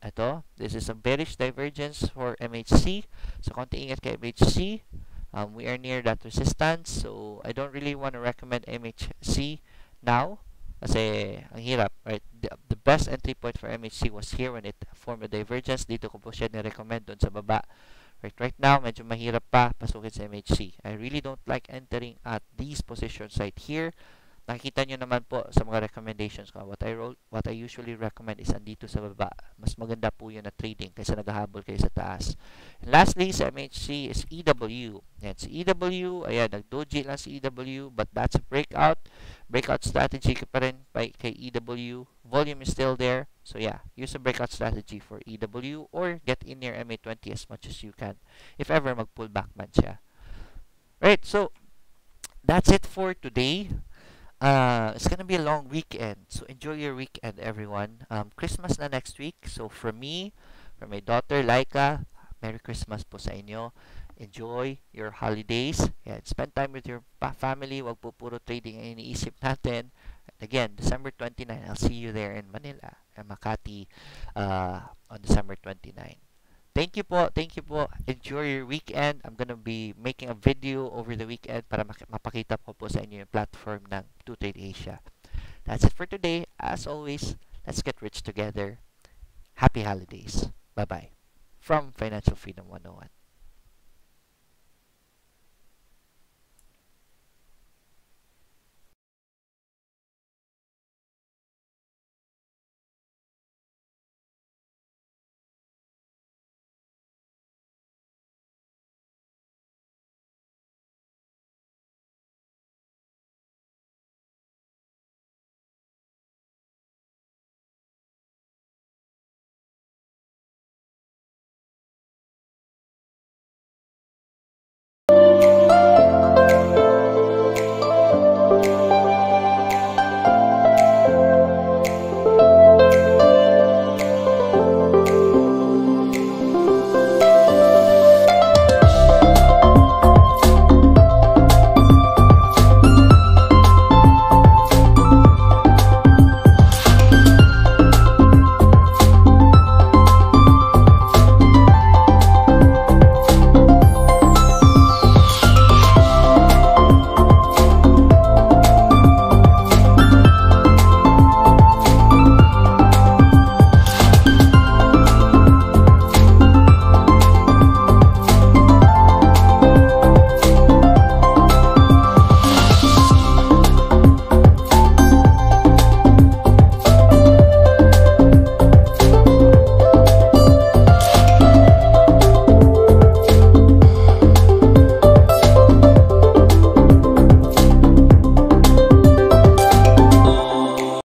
ito, this is a bearish divergence for MHC. So, konti ingat kay MHC. Um, we are near that resistance. So, I don't really want to recommend MHC now. Kasi, ang hirap, right? The, the best entry point for MHC was here when it formed a divergence. Dito ko po siya ni-recommend doon sa baba. Right, right now, medyo mahirap pa pasukin sa MHC. I really don't like entering at these positions right here. Nakikita nyo naman po sa mga recommendations ko. What I, wrote, what I usually recommend is andito sa baba. Mas maganda po yun na trading kaysa naghahabol kayo sa taas. And lastly, sa MHC is EW. Yan, si EW, ayan, nag-doji lang si EW, but that's a breakout. Breakout strategy ka pa rin kay EW. Volume is still there. So yeah, use a breakout strategy for EW or get in near MA20 as much as you can if ever mag-pull back man siya. Right, so that's it for today uh, it's gonna be a long weekend. So enjoy your weekend, everyone. Um, Christmas na next week. So for me, for my daughter Laika, Merry Christmas po sa inyo. Enjoy your holidays. Yeah, spend time with your family. Wag po puro trading ang iniisip natin. And again, December 29, I'll see you there in Manila, and Makati, uh, on December 29. Thank you po. Thank you po. Enjoy your weekend. I'm gonna be making a video over the weekend para mapakita ko po sa inyo yung platform ng 2Trade Asia. That's it for today. As always, let's get rich together. Happy holidays. Bye-bye. From Financial Freedom 101.